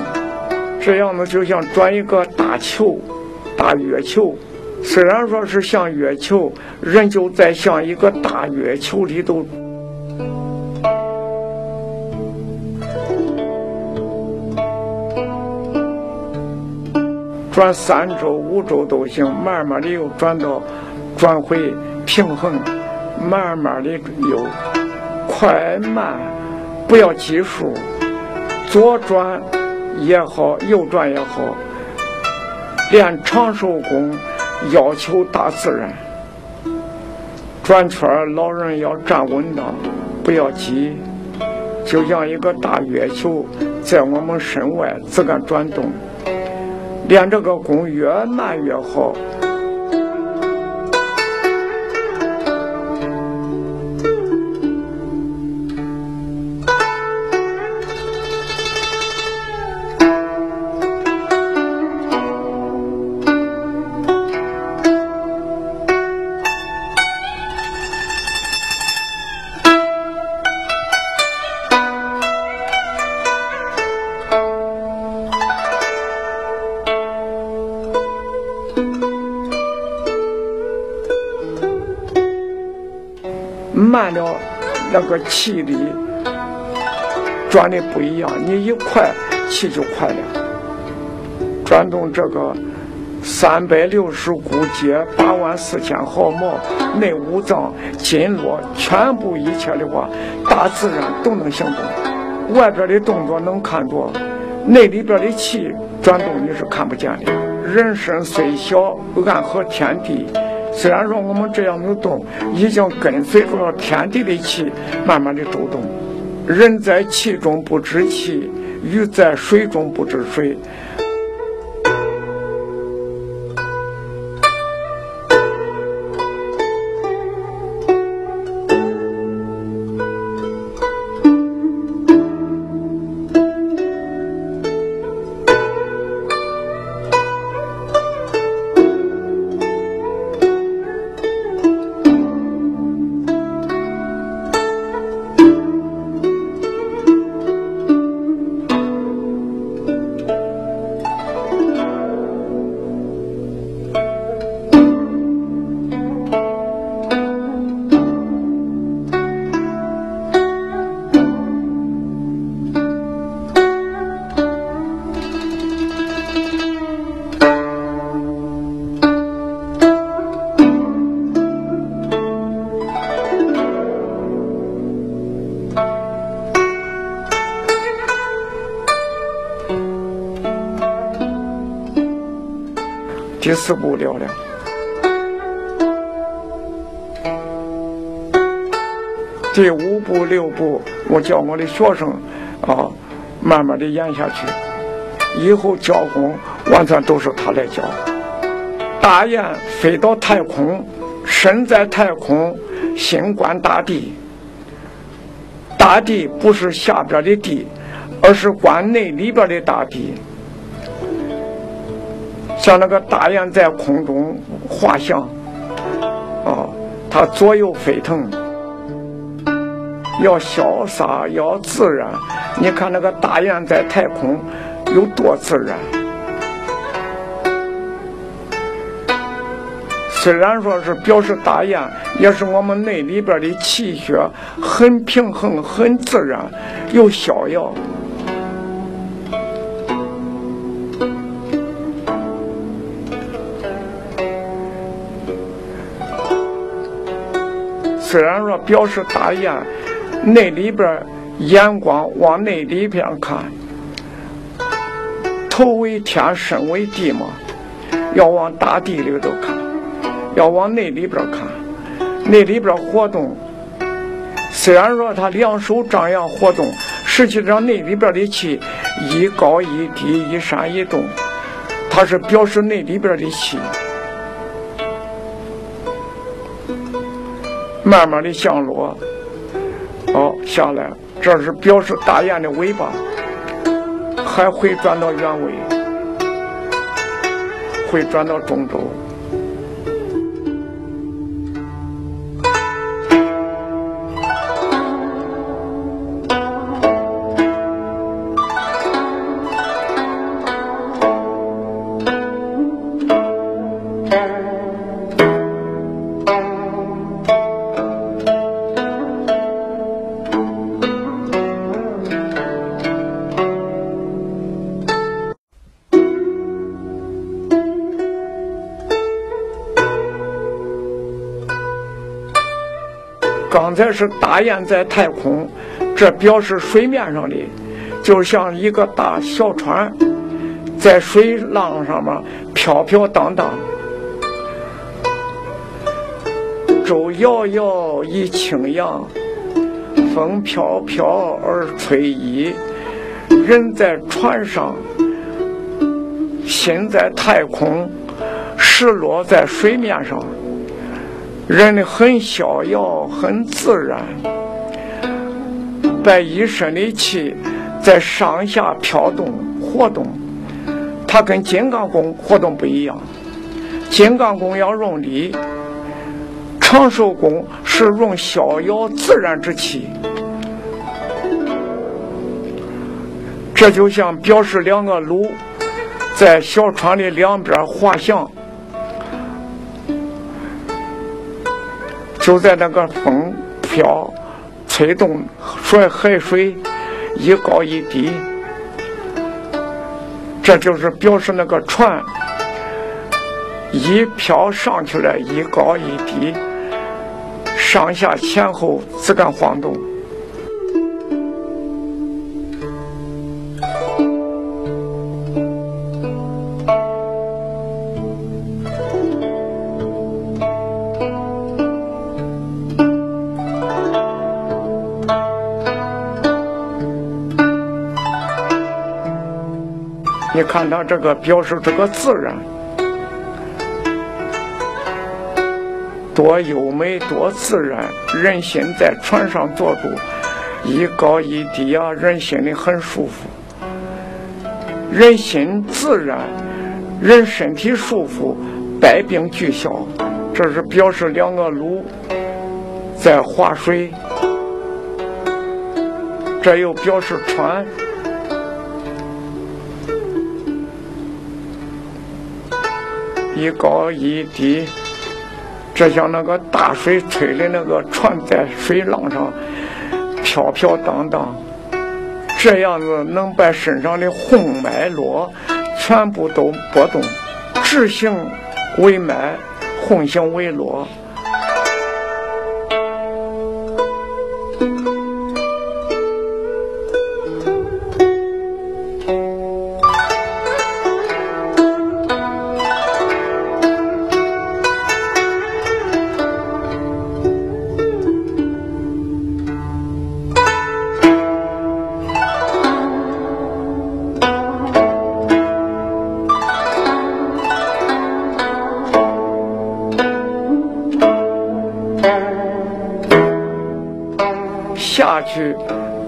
这样子就像转一个大球，大月球。虽然说是像月球，人就在像一个大月球里头。转三周、五周都行，慢慢的又转到转回平衡，慢慢的又快慢不要计数，左转也好，右转也好，练长寿功要求大自然。转圈老人要站稳当，不要急，就像一个大月球在我们身外自个转动。练这个功越慢越好。慢了，那个气力转的不一样。你一快，气就快了。转动这个三百六十股节，八万四千毫毛，内五脏、经络，全部一切的话，大自然都能行动。外边的动作能看着，内里边的气转动你是看不见的。人身虽小，暗合天地。虽然说我们这样的动，已经跟随着天地的气，慢慢的周动。人在气中不知气，鱼在水中不知水。四步了了，第五步、六步，我教我的学生啊，慢慢的演下去。以后教功完全都是他来教。大雁飞到太空，身在太空，心观大地。大地不是下边的地，而是观内里边的大地。像那个大雁在空中滑翔，啊，它左右飞腾，要潇洒，要自然。你看那个大雁在太空有多自然。虽然说是表示大雁，也是我们内里边的气血很平衡、很自然，又逍遥。虽然说表示大雁，内里边眼光往内里边看，头为天，身为地嘛，要往大地里头看，要往内里边看，内里边活动。虽然说他两手张扬活动，实际上内里边的气一高一低，一山一动，它是表示那里边的气。慢慢的降落，哦，下来，这是表示大雁的尾巴还会转到原位，会转到中轴。才是大雁在太空，这表示水面上的，就像一个大小船，在水浪上面飘飘荡荡。舟摇摇以轻扬，风飘飘而吹衣。人在船上，心在太空，石落在水面上。人的很逍遥，很自然，把一身的气在上下飘动活动。它跟金刚功活动不一样，金刚功要用力，长寿功是用逍遥自然之气。这就像表示两个橹在小船的两边滑翔。就在那个风飘、吹动、水海水一高一低，这就是表示那个船一飘上去了，一高一低，上下前后自敢晃动。看他这个表示这个自然多优美多自然，人心在船上坐住，一高一低啊，人心里很舒服。人心自然，人身体舒服，百病俱消。这是表示两个橹在划水，这又表示船。一高一低，这像那个大水吹的那个船在水浪上飘飘荡荡，这样子能把身上的红脉络全部都拨动，直行为脉，红行为络。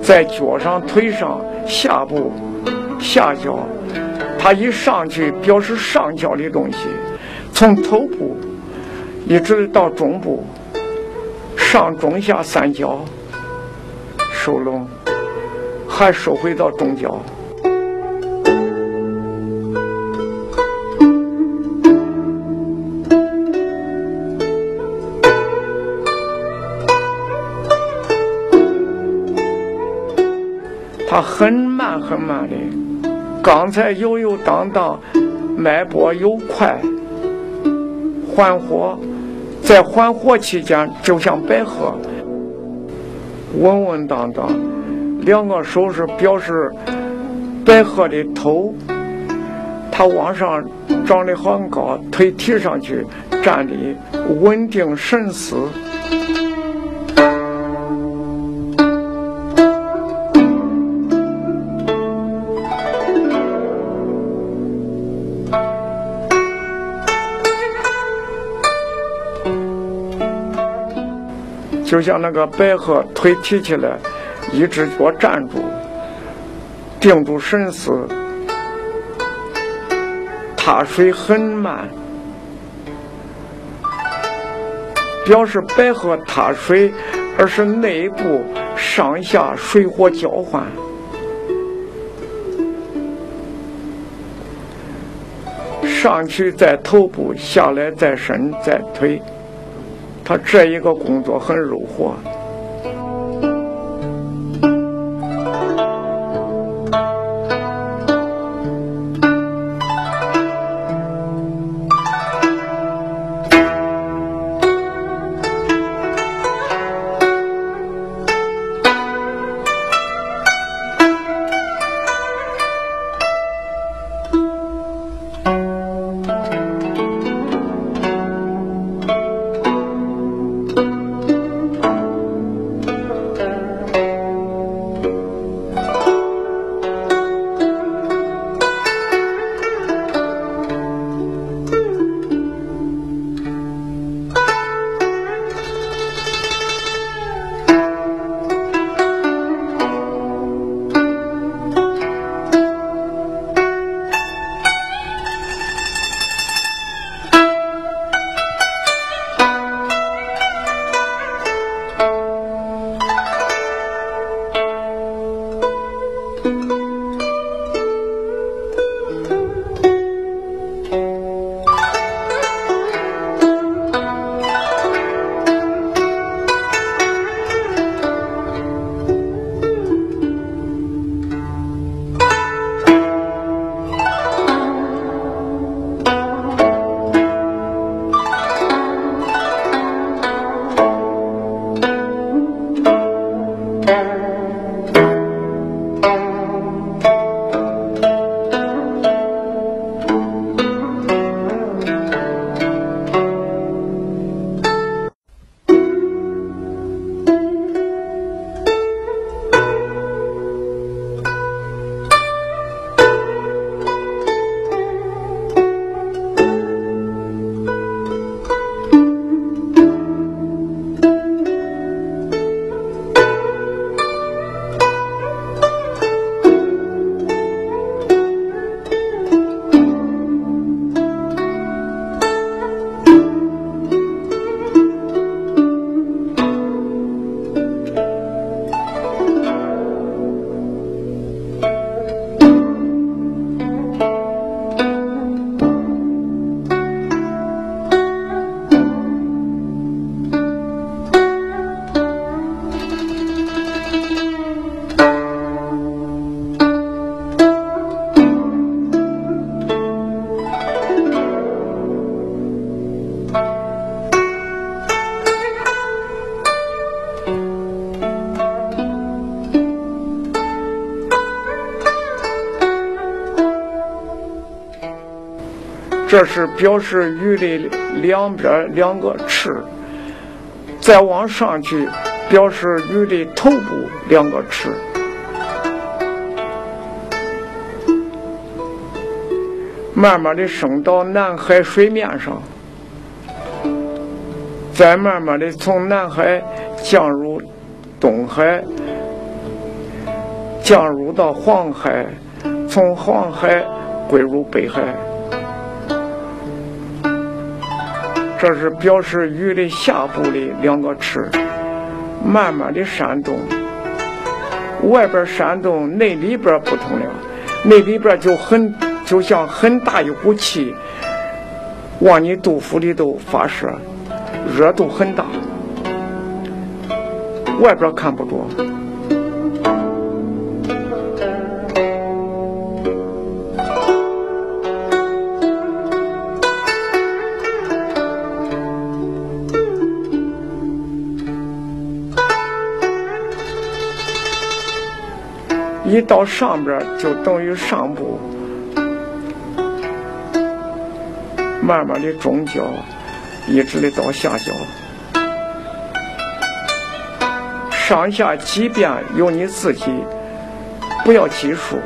在脚上、腿上、下部、下脚，它一上去表示上脚的东西，从头部一直到中部，上中下三角收拢，还收回到中脚。很慢的，刚才悠悠荡荡，脉搏又快，缓活，在缓活期间就像白鹤，稳稳当当，两个手是表示白鹤的头，它往上长得很高，腿提上去站立，稳定神思。就像那个白鹤腿提起来，一只脚站住，定住神思，踏水很慢，表示白鹤踏水，而是内部上下水火交换。上去在头部，下来在身，在腿，他这一个工作很肉火。这是表示鱼的两边两个翅，再往上去表示鱼的头部两个翅，慢慢的升到南海水面上，再慢慢的从南海降入东海，降入到黄海，从黄海归入北海。这是表示鱼的下部的两个翅，慢慢的扇动，外边扇动，内里边不同了，内里边就很就像很大一股气往你肚腹里头发射，热度很大，外边看不着。你到上边就等于上部，慢慢的中焦，一直的到下焦，上下几遍由你自己，不要计数。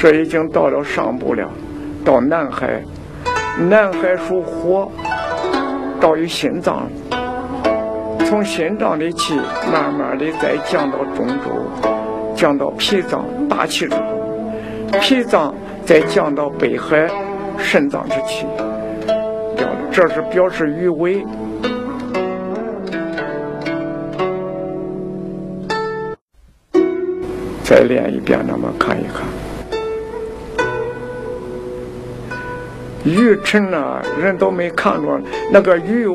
这已经到了上部了，到南海。南海属火，到于心脏，从心脏的气慢慢的再降到中州，降到脾脏，大气之中，脾脏再降到北海，肾脏之气。这是表示余尾。再练一遍，那么看一看。鱼沉了，人都没看着那个鱼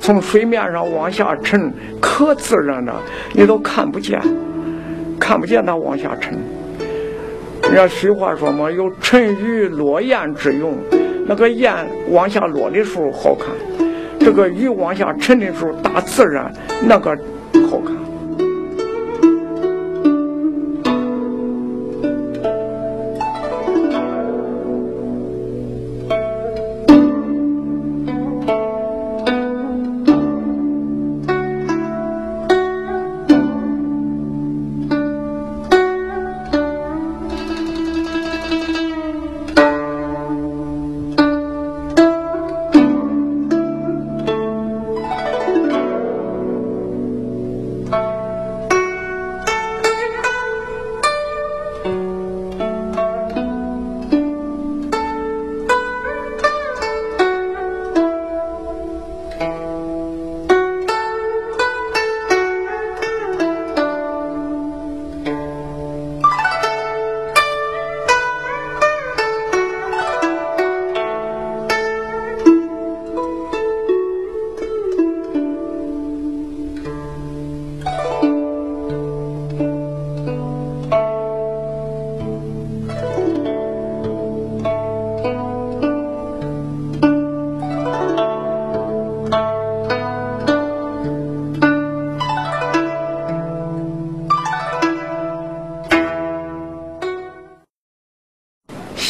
从水面上往下沉，可自然了，你都看不见，看不见它往下沉。人家俗话说嘛，有沉鱼落雁之用。那个雁往下落的时候好看，这个鱼往下沉的时候，大自然那个好看。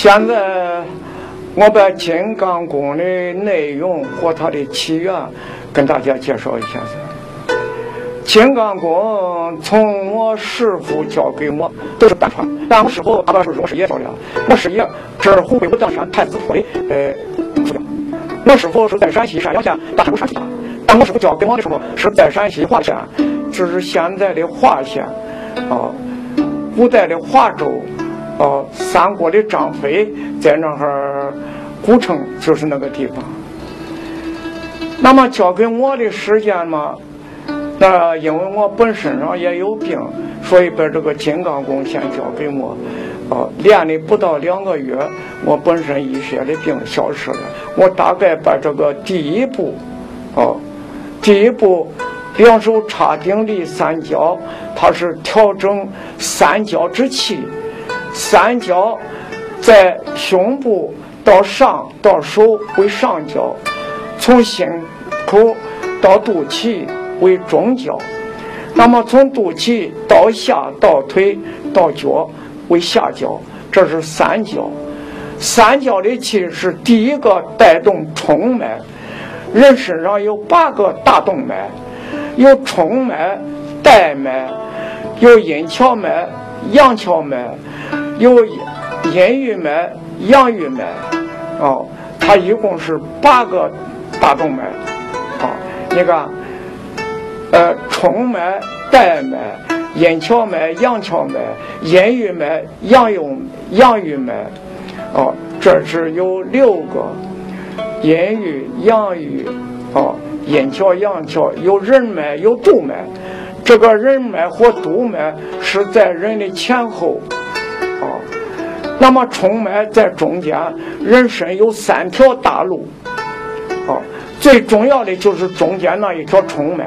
现在我把金刚功的内容和它的起源跟大家介绍一下子。金刚功从我师傅教给我都是单传，但我师傅他把是我师爷教的，我师爷是湖北武当山太子府的呃主教，我师傅是在陕西山阳县大山沟山但我师傅教给我的时候是在陕西华县，就是现在的华县，啊，古代的华州。哦，三国的张飞在那儿，古城就是那个地方。那么交给我的时间嘛，那因为我本身上也有病，所以把这个金刚功先交给我。哦，练的不到两个月，我本身一些的病消失了。我大概把这个第一步，哦，第一步，两手插顶立三角，它是调整三焦之气。三焦在胸部到上到手为上焦，从心口到肚脐为中焦，那么从肚脐到下到腿到脚为下焦，这是三焦。三焦的气是第一个带动冲脉。人身上有八个大动脉，有冲脉、带脉，有阴跷脉、阳跷脉。有阴郁脉、阳郁脉，哦，它一共是八个大动脉，啊，你看，呃，冲脉、带脉、阴跷脉、阳跷脉、阴郁脉、阳郁阳郁脉，哦，这是有六个阴郁、阳郁，哦，阴跷、阳跷，有任脉，有督脉，这个人脉和督脉是在人的前后。那么冲脉在中间，人身有三条大路，啊，最重要的就是中间那一条冲脉。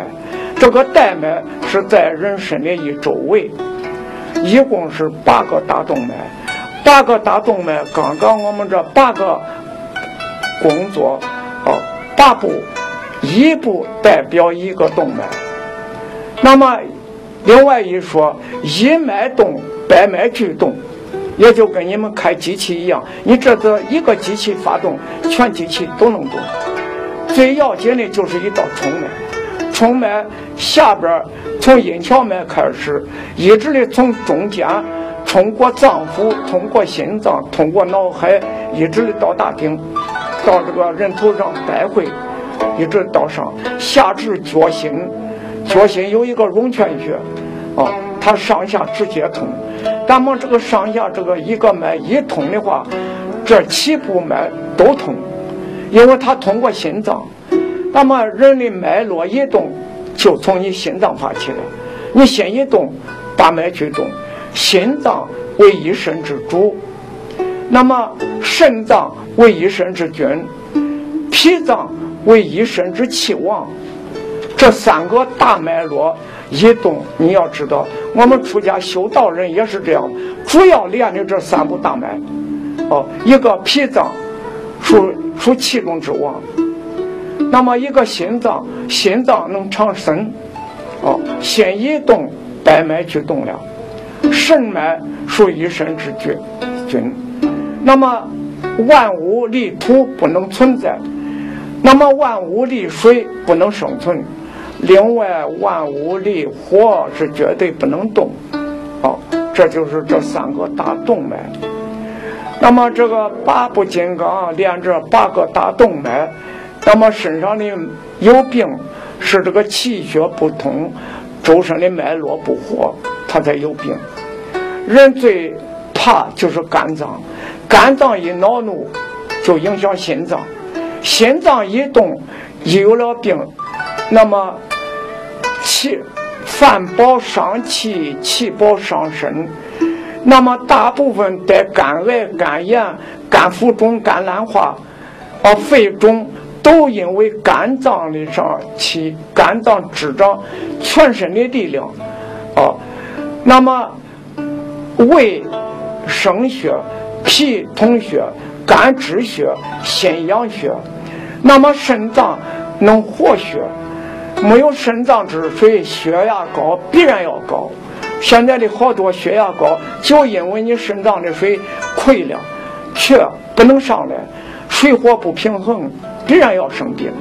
这个带脉是在人身的一周围，一共是八个大动脉。八个大动脉，刚刚我们这八个工作，啊，八步，一步代表一个动脉。那么，另外一说，一脉动，百脉俱动。也就跟你们开机器一样，你这个一个机器发动，全机器都能动。最要紧的就是一道冲脉，冲脉下边从阴跷脉开始，一直的从中间通过脏腑，通过心脏，通过脑海，一直到大顶，到这个人头上带回，一直到上下至脚心，脚心有一个涌泉穴，啊，它上下直接通。那么这个上下这个一个脉一通的话，这七部脉都通，因为它通过心脏。那么人的脉络一动，就从你心脏发起的。你心一动，把脉去动。心脏为一身之主，那么肾脏为一身之君，脾脏为一身之气王。这三个大脉络一动，你要知道，我们出家修道人也是这样，主要练的这三部大脉。哦，一个脾脏属属气中之王，那么一个心脏，心脏能长生。哦，心一动，百脉就动了。肾脉属一身之君，君。那么万物离土不能存在，那么万物离水不能生存。另外，万物离火是绝对不能动。好，这就是这三个大动脉。那么这个八部金刚连着八个大动脉，那么身上的有病是这个气血不通，周身的脉络不活，他才有病。人最怕就是肝脏，肝脏一恼怒就影响心脏，心脏一动一有了病，那么气饭饱伤气，气饱伤身。那么大部分得肝癌、肝炎、肝浮肿、肝硬化，啊，肺肿，都因为肝脏的上气，肝脏支掌全身的力量，啊，那么。胃生血，脾统血，肝止血，心养血。那么肾脏能活血，没有肾脏之水，血压高必然要高。现在的好多血压高，就因为你肾脏的水亏了，血不能上来，水火不平衡，必然要生病。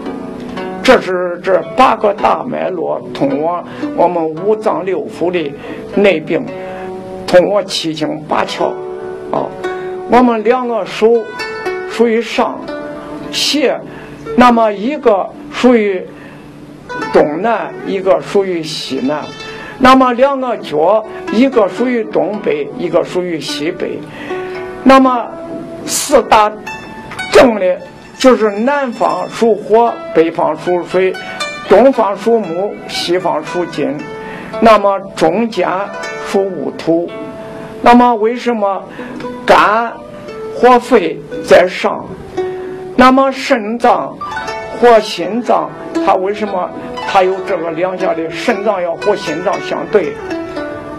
这是这八个大脉络通往我们五脏六腑的内病。通过七经八窍，啊，我们两个手属于上斜，那么一个属于东南，一个属于西南，那么两个脚，一个属于东北，一个属于西北，那么四大正的，就是南方属火，北方属水，东方属木，西方属金，那么中间属戊土。那么为什么肝和肺在上？那么肾脏和心脏，它为什么它有这个两家的肾脏要和心脏相对？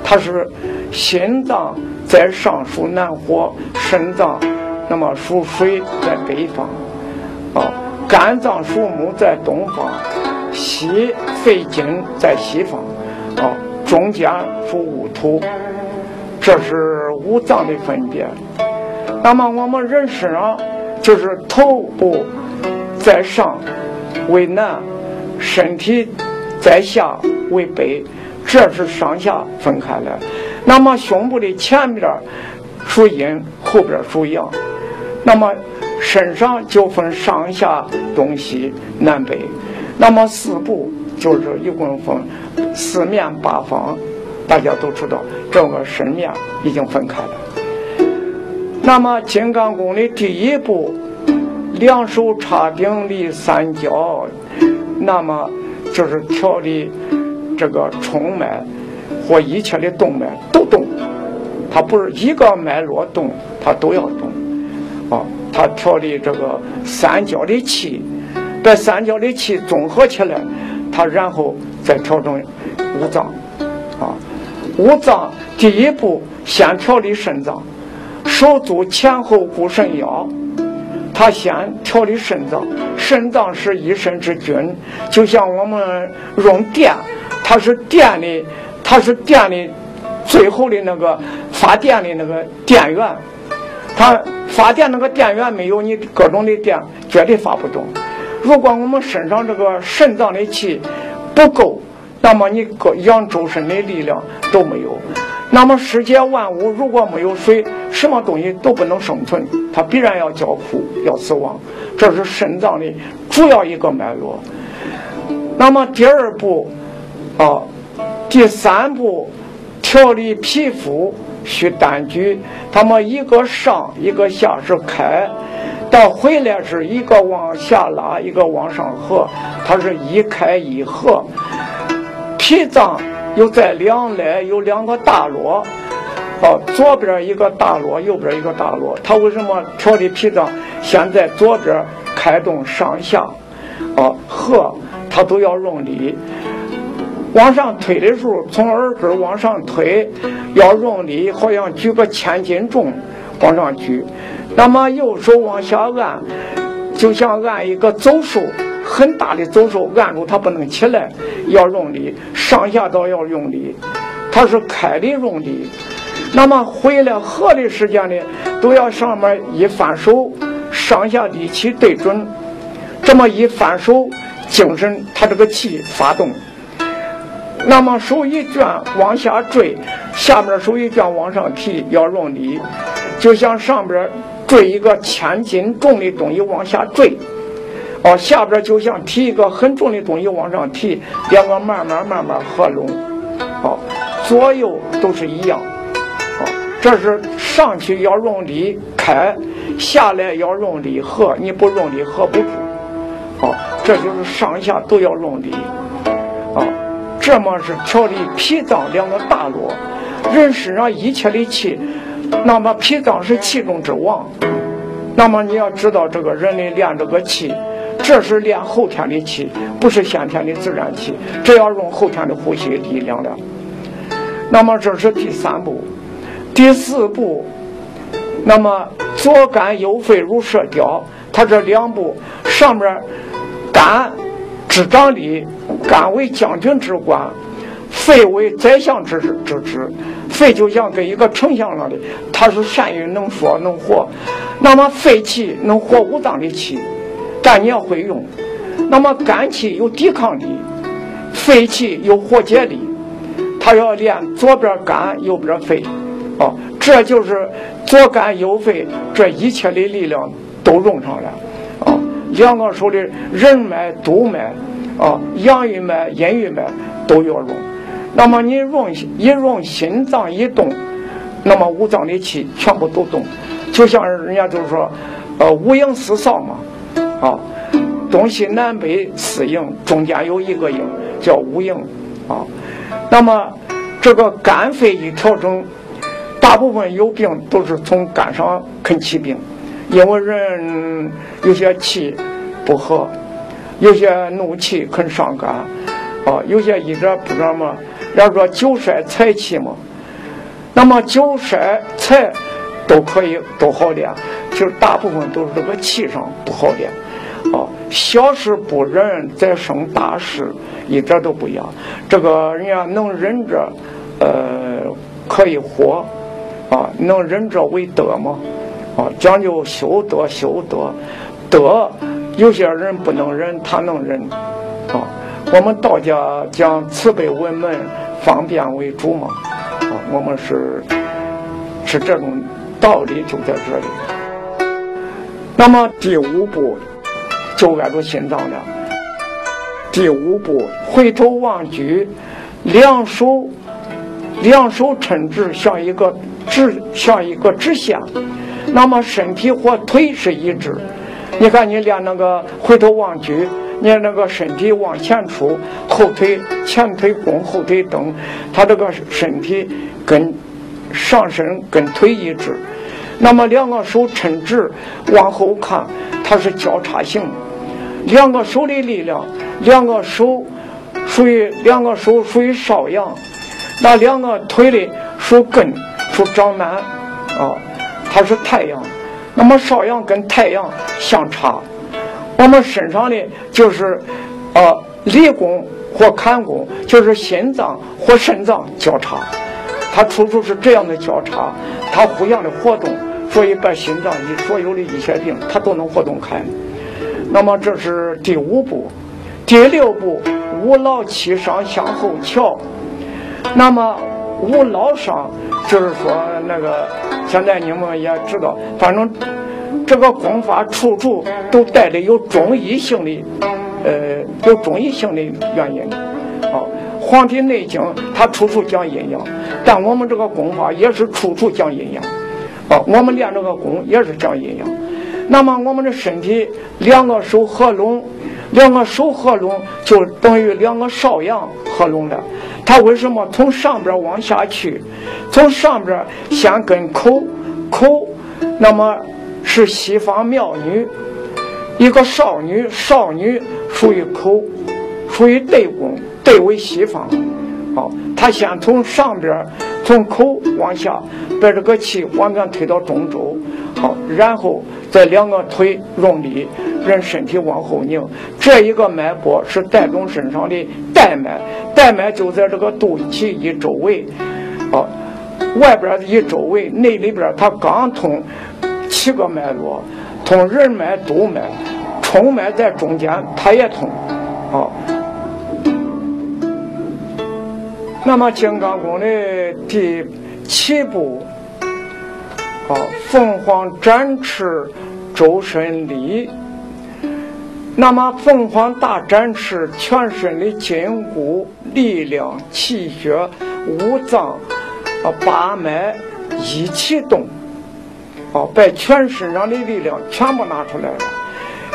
它是心脏在上属南火，肾脏那么属水在北方，啊，肝脏属木在东方，西肺经在西方，啊，中间属戊土。这是五脏的分别。那么我们人身上就是头部在上为南，身体在下为北，这是上下分开的。那么胸部的前边属阴，后边属阳。那么身上就分上下东西南北。那么四部就是一共分四面八方。大家都知道，整个身面已经分开了。那么金刚功的第一步，两手插顶立三角，那么就是调理这个冲脉或一切的动脉都动。它不是一个脉络动，它都要动。啊，它调理这个三焦的气，把三焦的气综合起来，它然后再调整五脏。啊。五脏第一步先调理肾脏，手足前后固肾腰。他先调理肾脏，肾脏是一身之君，就像我们用电，它是电的，它是电的最后的那个发电的那个电源。它发电那个电源没有你各种的电，绝对发不动。如果我们身上这个肾脏的气不够。那么你个养周身的力量都没有，那么世界万物如果没有水，什么东西都不能生存，它必然要叫苦，要死亡。这是肾脏的主要一个脉络。那么第二步，啊，第三步，调理皮肤需单举，他们一个上一个下是开，到回来是一个往下拉，一个往上合，它是一开一合。脾脏又在两肋有两个大络，哦，左边一个大络，右边一个大络。它为什么调理脾脏？先在左边开动上下，哦，合，它都要用力。往上推的时候，从耳根往上推，要用力，好像举个千斤重往上举。那么右手往下按，就像按一个走手。很大的走手按住它不能起来，要用力，上下都要用力，它是开的用力。那么回来合的时间呢，都要上面一翻手，上下力气对准，这么一翻手，精神它这个气发动。那么手一卷往下坠，下面手一卷往上提，要用力，就像上边坠一个千斤重的东西往下坠。哦，下边就像提一个很重的东西往上提，两个慢慢慢慢合拢。哦，左右都是一样。哦，这是上去要用力开，下来要用力合，你不用力合不住。哦，这就是上下都要用力。啊，这么是调理脾脏两个大络。人身上一切的气，那么脾脏是气中之王。那么你要知道，这个人的练这个气。这是练后天的气，不是先天的自然气，这要用后天的呼吸力量了。那么这是第三步，第四步，那么左肝右肺如射雕，它这两步上面肝之掌力，肝为将军之官，肺为宰相之之职，肺就像跟一个丞相似的，它是善于能说能活，那么肺气能活五脏的气。但你要会用，那么肝气有抵抗力，肺气有活结力，他要练左边肝右边肺，啊，这就是左肝右肺，这一切的力量都用上了，啊，两个手的人脉、督脉，啊，阳郁脉、阴郁脉都要用。那么你用一用心脏一动，那么五脏的气全部都动，就像人家就是说，呃，五影四扫嘛。啊，东西南北四营中间有一个营叫五营啊。那么这个肝肺一调整，大部分有病都是从肝上肯起病，因为人有些气不和，有些怒气肯伤肝啊，有些一点不知道嘛，要说久衰财气嘛。那么久衰财都可以都好点，就是大部分都是这个气上不好点。啊，小事不忍再生大事，一点都不一样。这个人家能忍着，呃，可以活，啊，能忍着为德嘛，啊，讲究修德修德，德有些人不能忍，他能忍，啊，我们道家讲慈悲为门，方便为主嘛，啊，我们是是这种道理就在这里。那么第五步。就挨着心脏了。第五步，回头望举，两手两手抻直，像一个直像一个直线。那么身体和腿是一致。你看你练那个回头望举，你那个身体往前出，后腿前腿弓，后腿蹬，他这个身体跟上身跟腿一致。那么两个手抻直往后看，它是交叉型。两个手的力量，两个手属于两个手属于少阳，那两个腿的属艮，属长男，啊，它是太阳。那么少阳跟太阳相差，我们身上的就是啊，离宫或坎宫，就是心脏或肾脏交叉，它处处是这样的交叉，它互相的活动，所以把心脏一所有的一些病，它都能活动开。那么这是第五步，第六步，五劳七伤向后翘。那么无劳伤，就是说那个现在你们也知道，反正这个功法处处都带着有中医性的，呃，有中医性的原因。哦，《黄帝内经》它处处讲阴阳，但我们这个功法也是处处讲阴阳。哦，我们练这个功也是讲阴阳。那么我们的身体两个手合拢，两个手合拢就等于两个少阳合拢了。它为什么从上边往下去？从上边先跟口，口，那么是西方妙女，一个少女，少女属于口，属于对宫，对为西方。好，他先从上边，从口往下，把这个气往边推到中轴，好，然后再两个腿用力，人身体往后拧，这一个脉搏是带动身上的带脉，带脉就在这个肚脐一周围，啊，外边一周围，内里边它刚通七个脉络，通任脉、督脉、冲脉在中间，它也通，啊。那么金刚功的第七步，啊，凤凰展翅，周身力。那么凤凰大展翅，全身的筋骨、力量、气血、五脏、啊八脉一起动，啊，把全身上的力量全部拿出来了。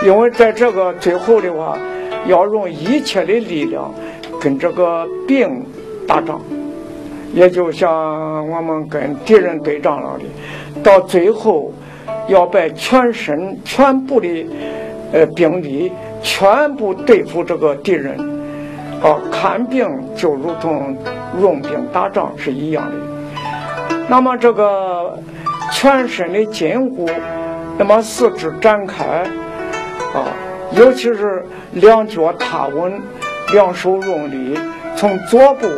因为在这个最后的话，要用一切的力量跟这个病。打仗，也就像我们跟敌人对仗了的，到最后要把全身全部的呃兵力全部对付这个敌人，啊，看病就如同用兵打仗是一样的。那么这个全身的筋骨，那么四肢展开，啊，尤其是两脚踏稳，两手用力，从左部。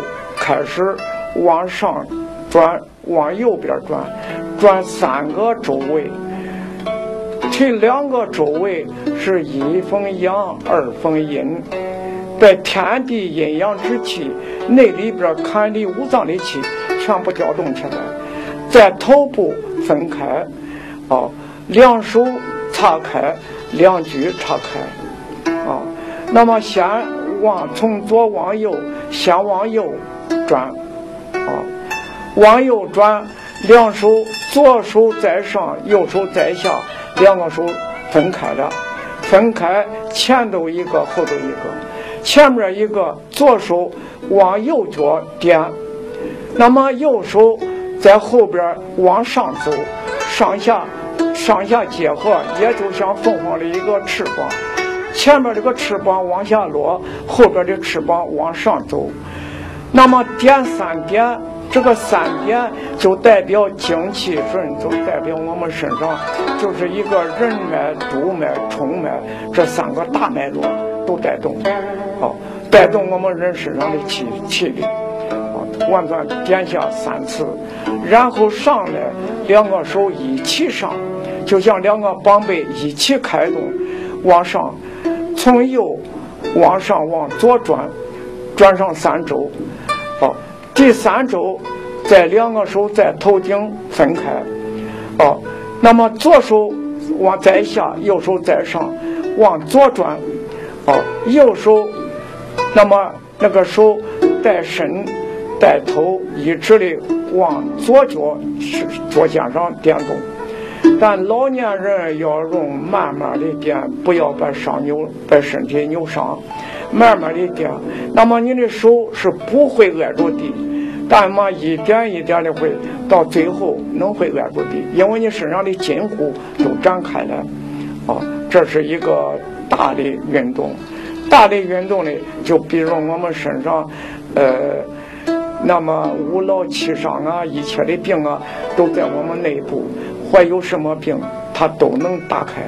开始往上转，往右边转，转三个周围。这两个周围是一分阳，二分阴，在天地阴阳之气内里边，坎里五脏的气全部调动起来，在头部分开，啊，两手岔开，两脚岔开，啊，那么先往从左往右，先往右。转，啊，往右转，两手，左手在上，右手在下，两个手分开了，分开，前头一个，后头一个，前面一个，左手往右脚点，那么右手在后边往上走，上下，上下结合，也就像凤凰的一个翅膀，前面这个翅膀往下落，后边的翅膀往上走。那么点三点，这个三点就代表精气神，就代表我们身上就是一个人脉、督脉、冲脉这三个大脉络都带动，好，带动我们人身上的气气力，好，完全点下三次，然后上来两个手一起上，就像两个膀背一起开动，往上，从右往上往左转，转上三周。好。第三周，在两个手在头顶分开，哦，那么左手往在下，右手在上，往左转，哦，右手，那么那个手带身带头一直的往左脚是左肩上点动，但老年人要用慢慢的点，不要把伤扭，把身体扭伤。慢慢的点，那么你的手是不会挨住地，但嘛一点一点的会到最后能会挨住地，因为你身上的筋骨都展开了，啊，这是一个大的运动，大的运动呢，就比如我们身上，呃，那么五劳七伤啊，一切的病啊，都在我们内部，怀有什么病，它都能打开，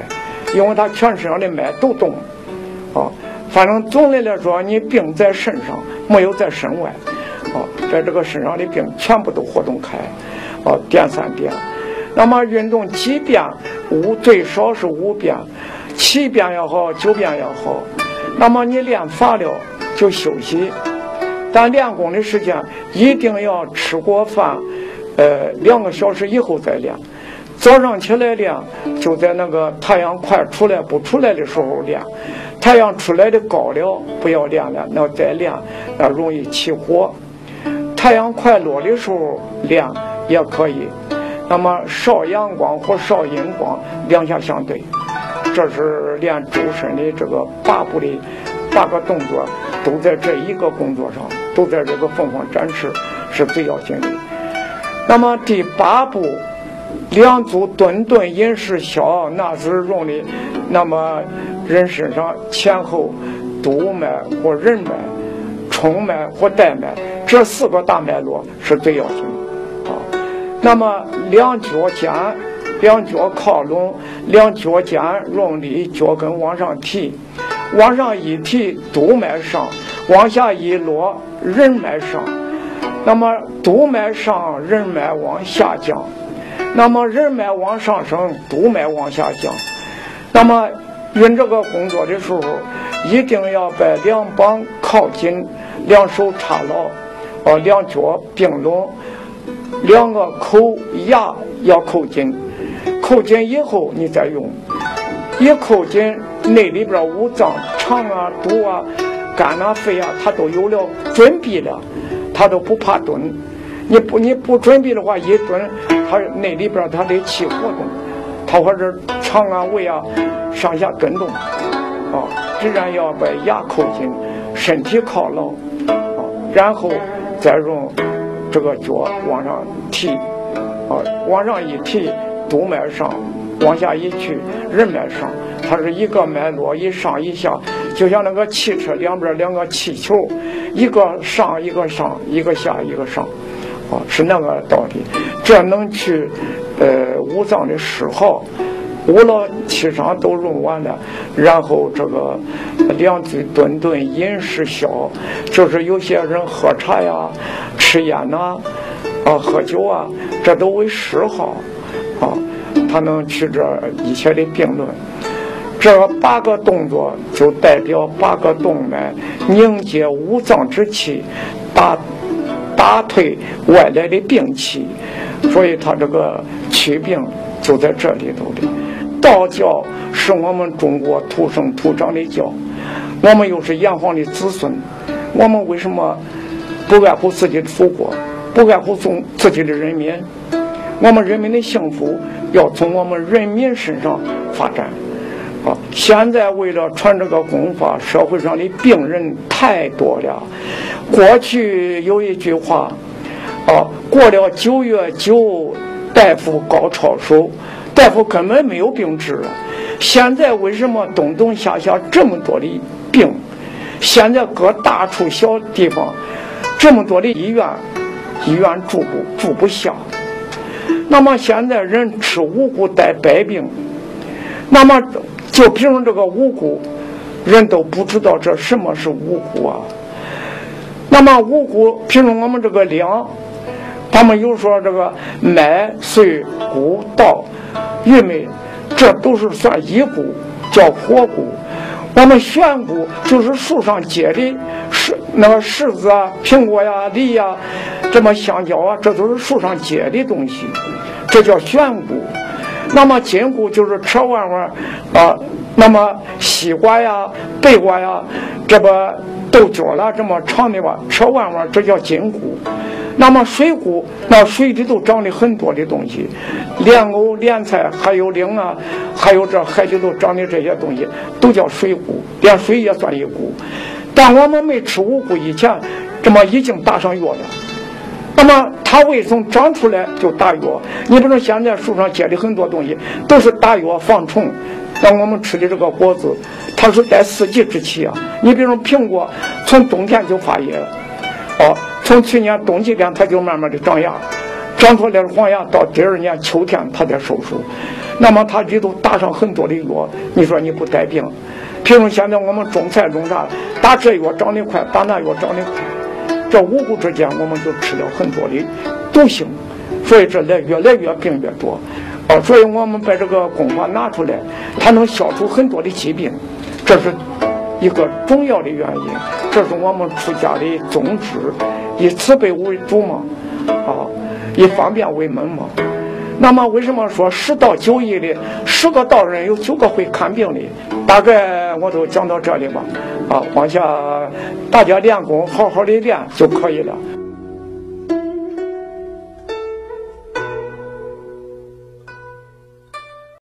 因为它全身上的脉都动，啊。反正总的来说，你病在身上，没有在身外，啊，在这个身上的病全部都活动开，啊，点三点。那么运动几遍？五最少是五遍，七遍也好，九遍也好。那么你练乏了就休息，但练功的时间一定要吃过饭，呃，两个小时以后再练。早上起来练，就在那个太阳快出来不出来的时候练。太阳出来的高了，不要练了，那再练，那容易起火。太阳快落的时候练也可以。那么少阳光或少阴光两下相对，这是练周身的这个八步的八个动作，都在这一个工作上，都在这个凤凰展翅是最要紧的。那么第八步。两足顿顿饮食消，那是用的。那么人身上前后督脉或任脉、冲脉或带脉这四个大脉络是最要紧的啊。那么两脚尖，两脚靠拢，两脚尖用力，脚跟往上提，往上一提督脉上，往下一落任脉上。那么督脉上，任脉往下降。那么人脉往上升，督脉往下降。那么运这个工作的时候，一定要把两膀靠紧，两手插牢，哦，两脚并拢，两个口牙要扣紧。扣紧以后你再用，一扣紧，内里边五脏、肠啊、肚啊、肝啊、肺啊，它都有了准备了，它都不怕蹲。你不你不准备的话，一蹲，它那里边它的气活动，它或者肠啊胃啊上下跟动，啊，自然要把牙扣紧，身体靠牢，啊，然后再用这个脚往上提，啊，往上一提，督脉上，往下一去，任脉上，它是一个脉络一上一下，就像那个汽车两边两个气球，一个上一个上，一个下一个上。啊，是那个道理，这能去，呃，五脏的嗜好，五劳七伤都用完了，然后这个两嘴顿顿饮食消，就是有些人喝茶呀、吃烟呐、啊喝酒啊，这都为嗜好，啊，他能去这一切的病论。这八个动作就代表八个动脉凝结五脏之气，打。打退外来的病气，所以他这个祛病就在这里头的。道教是我们中国土生土长的教，我们又是炎黄的子孙，我们为什么不爱护自己的祖国，不爱护自己的人民？我们人民的幸福要从我们人民身上发展。现在为了传这个功法，社会上的病人太多了。过去有一句话，啊，过了九月九，大夫高超手，大夫根本没有病治了。现在为什么冬冬夏夏这么多的病？现在各大处小地方这么多的医院，医院住不住不下。那么现在人吃五谷带百病，那么就凭这个五谷，人都不知道这什么是五谷啊。那么五谷，譬如我们这个粮，他们有说这个麦、穗、谷、稻、玉米，这都是算一谷，叫火谷。我们玄谷就是树上结的柿，那个柿子啊、苹果呀、梨呀，这么香蕉啊，这都是树上结的东西，这叫玄谷。那么金谷就是吃弯弯啊，那么西瓜呀、北瓜呀，这不。豆角了这么长的吧，吃弯弯，这叫筋骨。那么水谷，那水里头长的很多的东西，莲藕、莲菜，还有灵啊，还有这海里头长的这些东西，都叫水谷，连水也算一谷。但我们没吃五谷以前，这么已经打上药了。那么它为什么长出来就打药？你比如现在树上结的很多东西，都是打药防虫。那我们吃的这个果子，它是带四季之气啊。你比如苹果，从冬天就发叶，哦，从去年冬季边它就慢慢的长芽，长出来的黄芽，到第二年秋天它才收束。那么它里头打上很多的药，你说你不带病？譬如现在我们种菜种啥，打这药长得快，打那药长得快，这五谷之间我们就吃了很多的毒性，所以这来越来越病越多。啊，所以我们把这个功法拿出来，它能消除很多的疾病，这是一个重要的原因。这是我们出家的宗旨，以慈悲为主嘛，啊，以方便为门嘛。那么为什么说十到九亿的十个道人有九个会看病的？大概我都讲到这里吧，啊，往下大家练功，好好的练就可以了。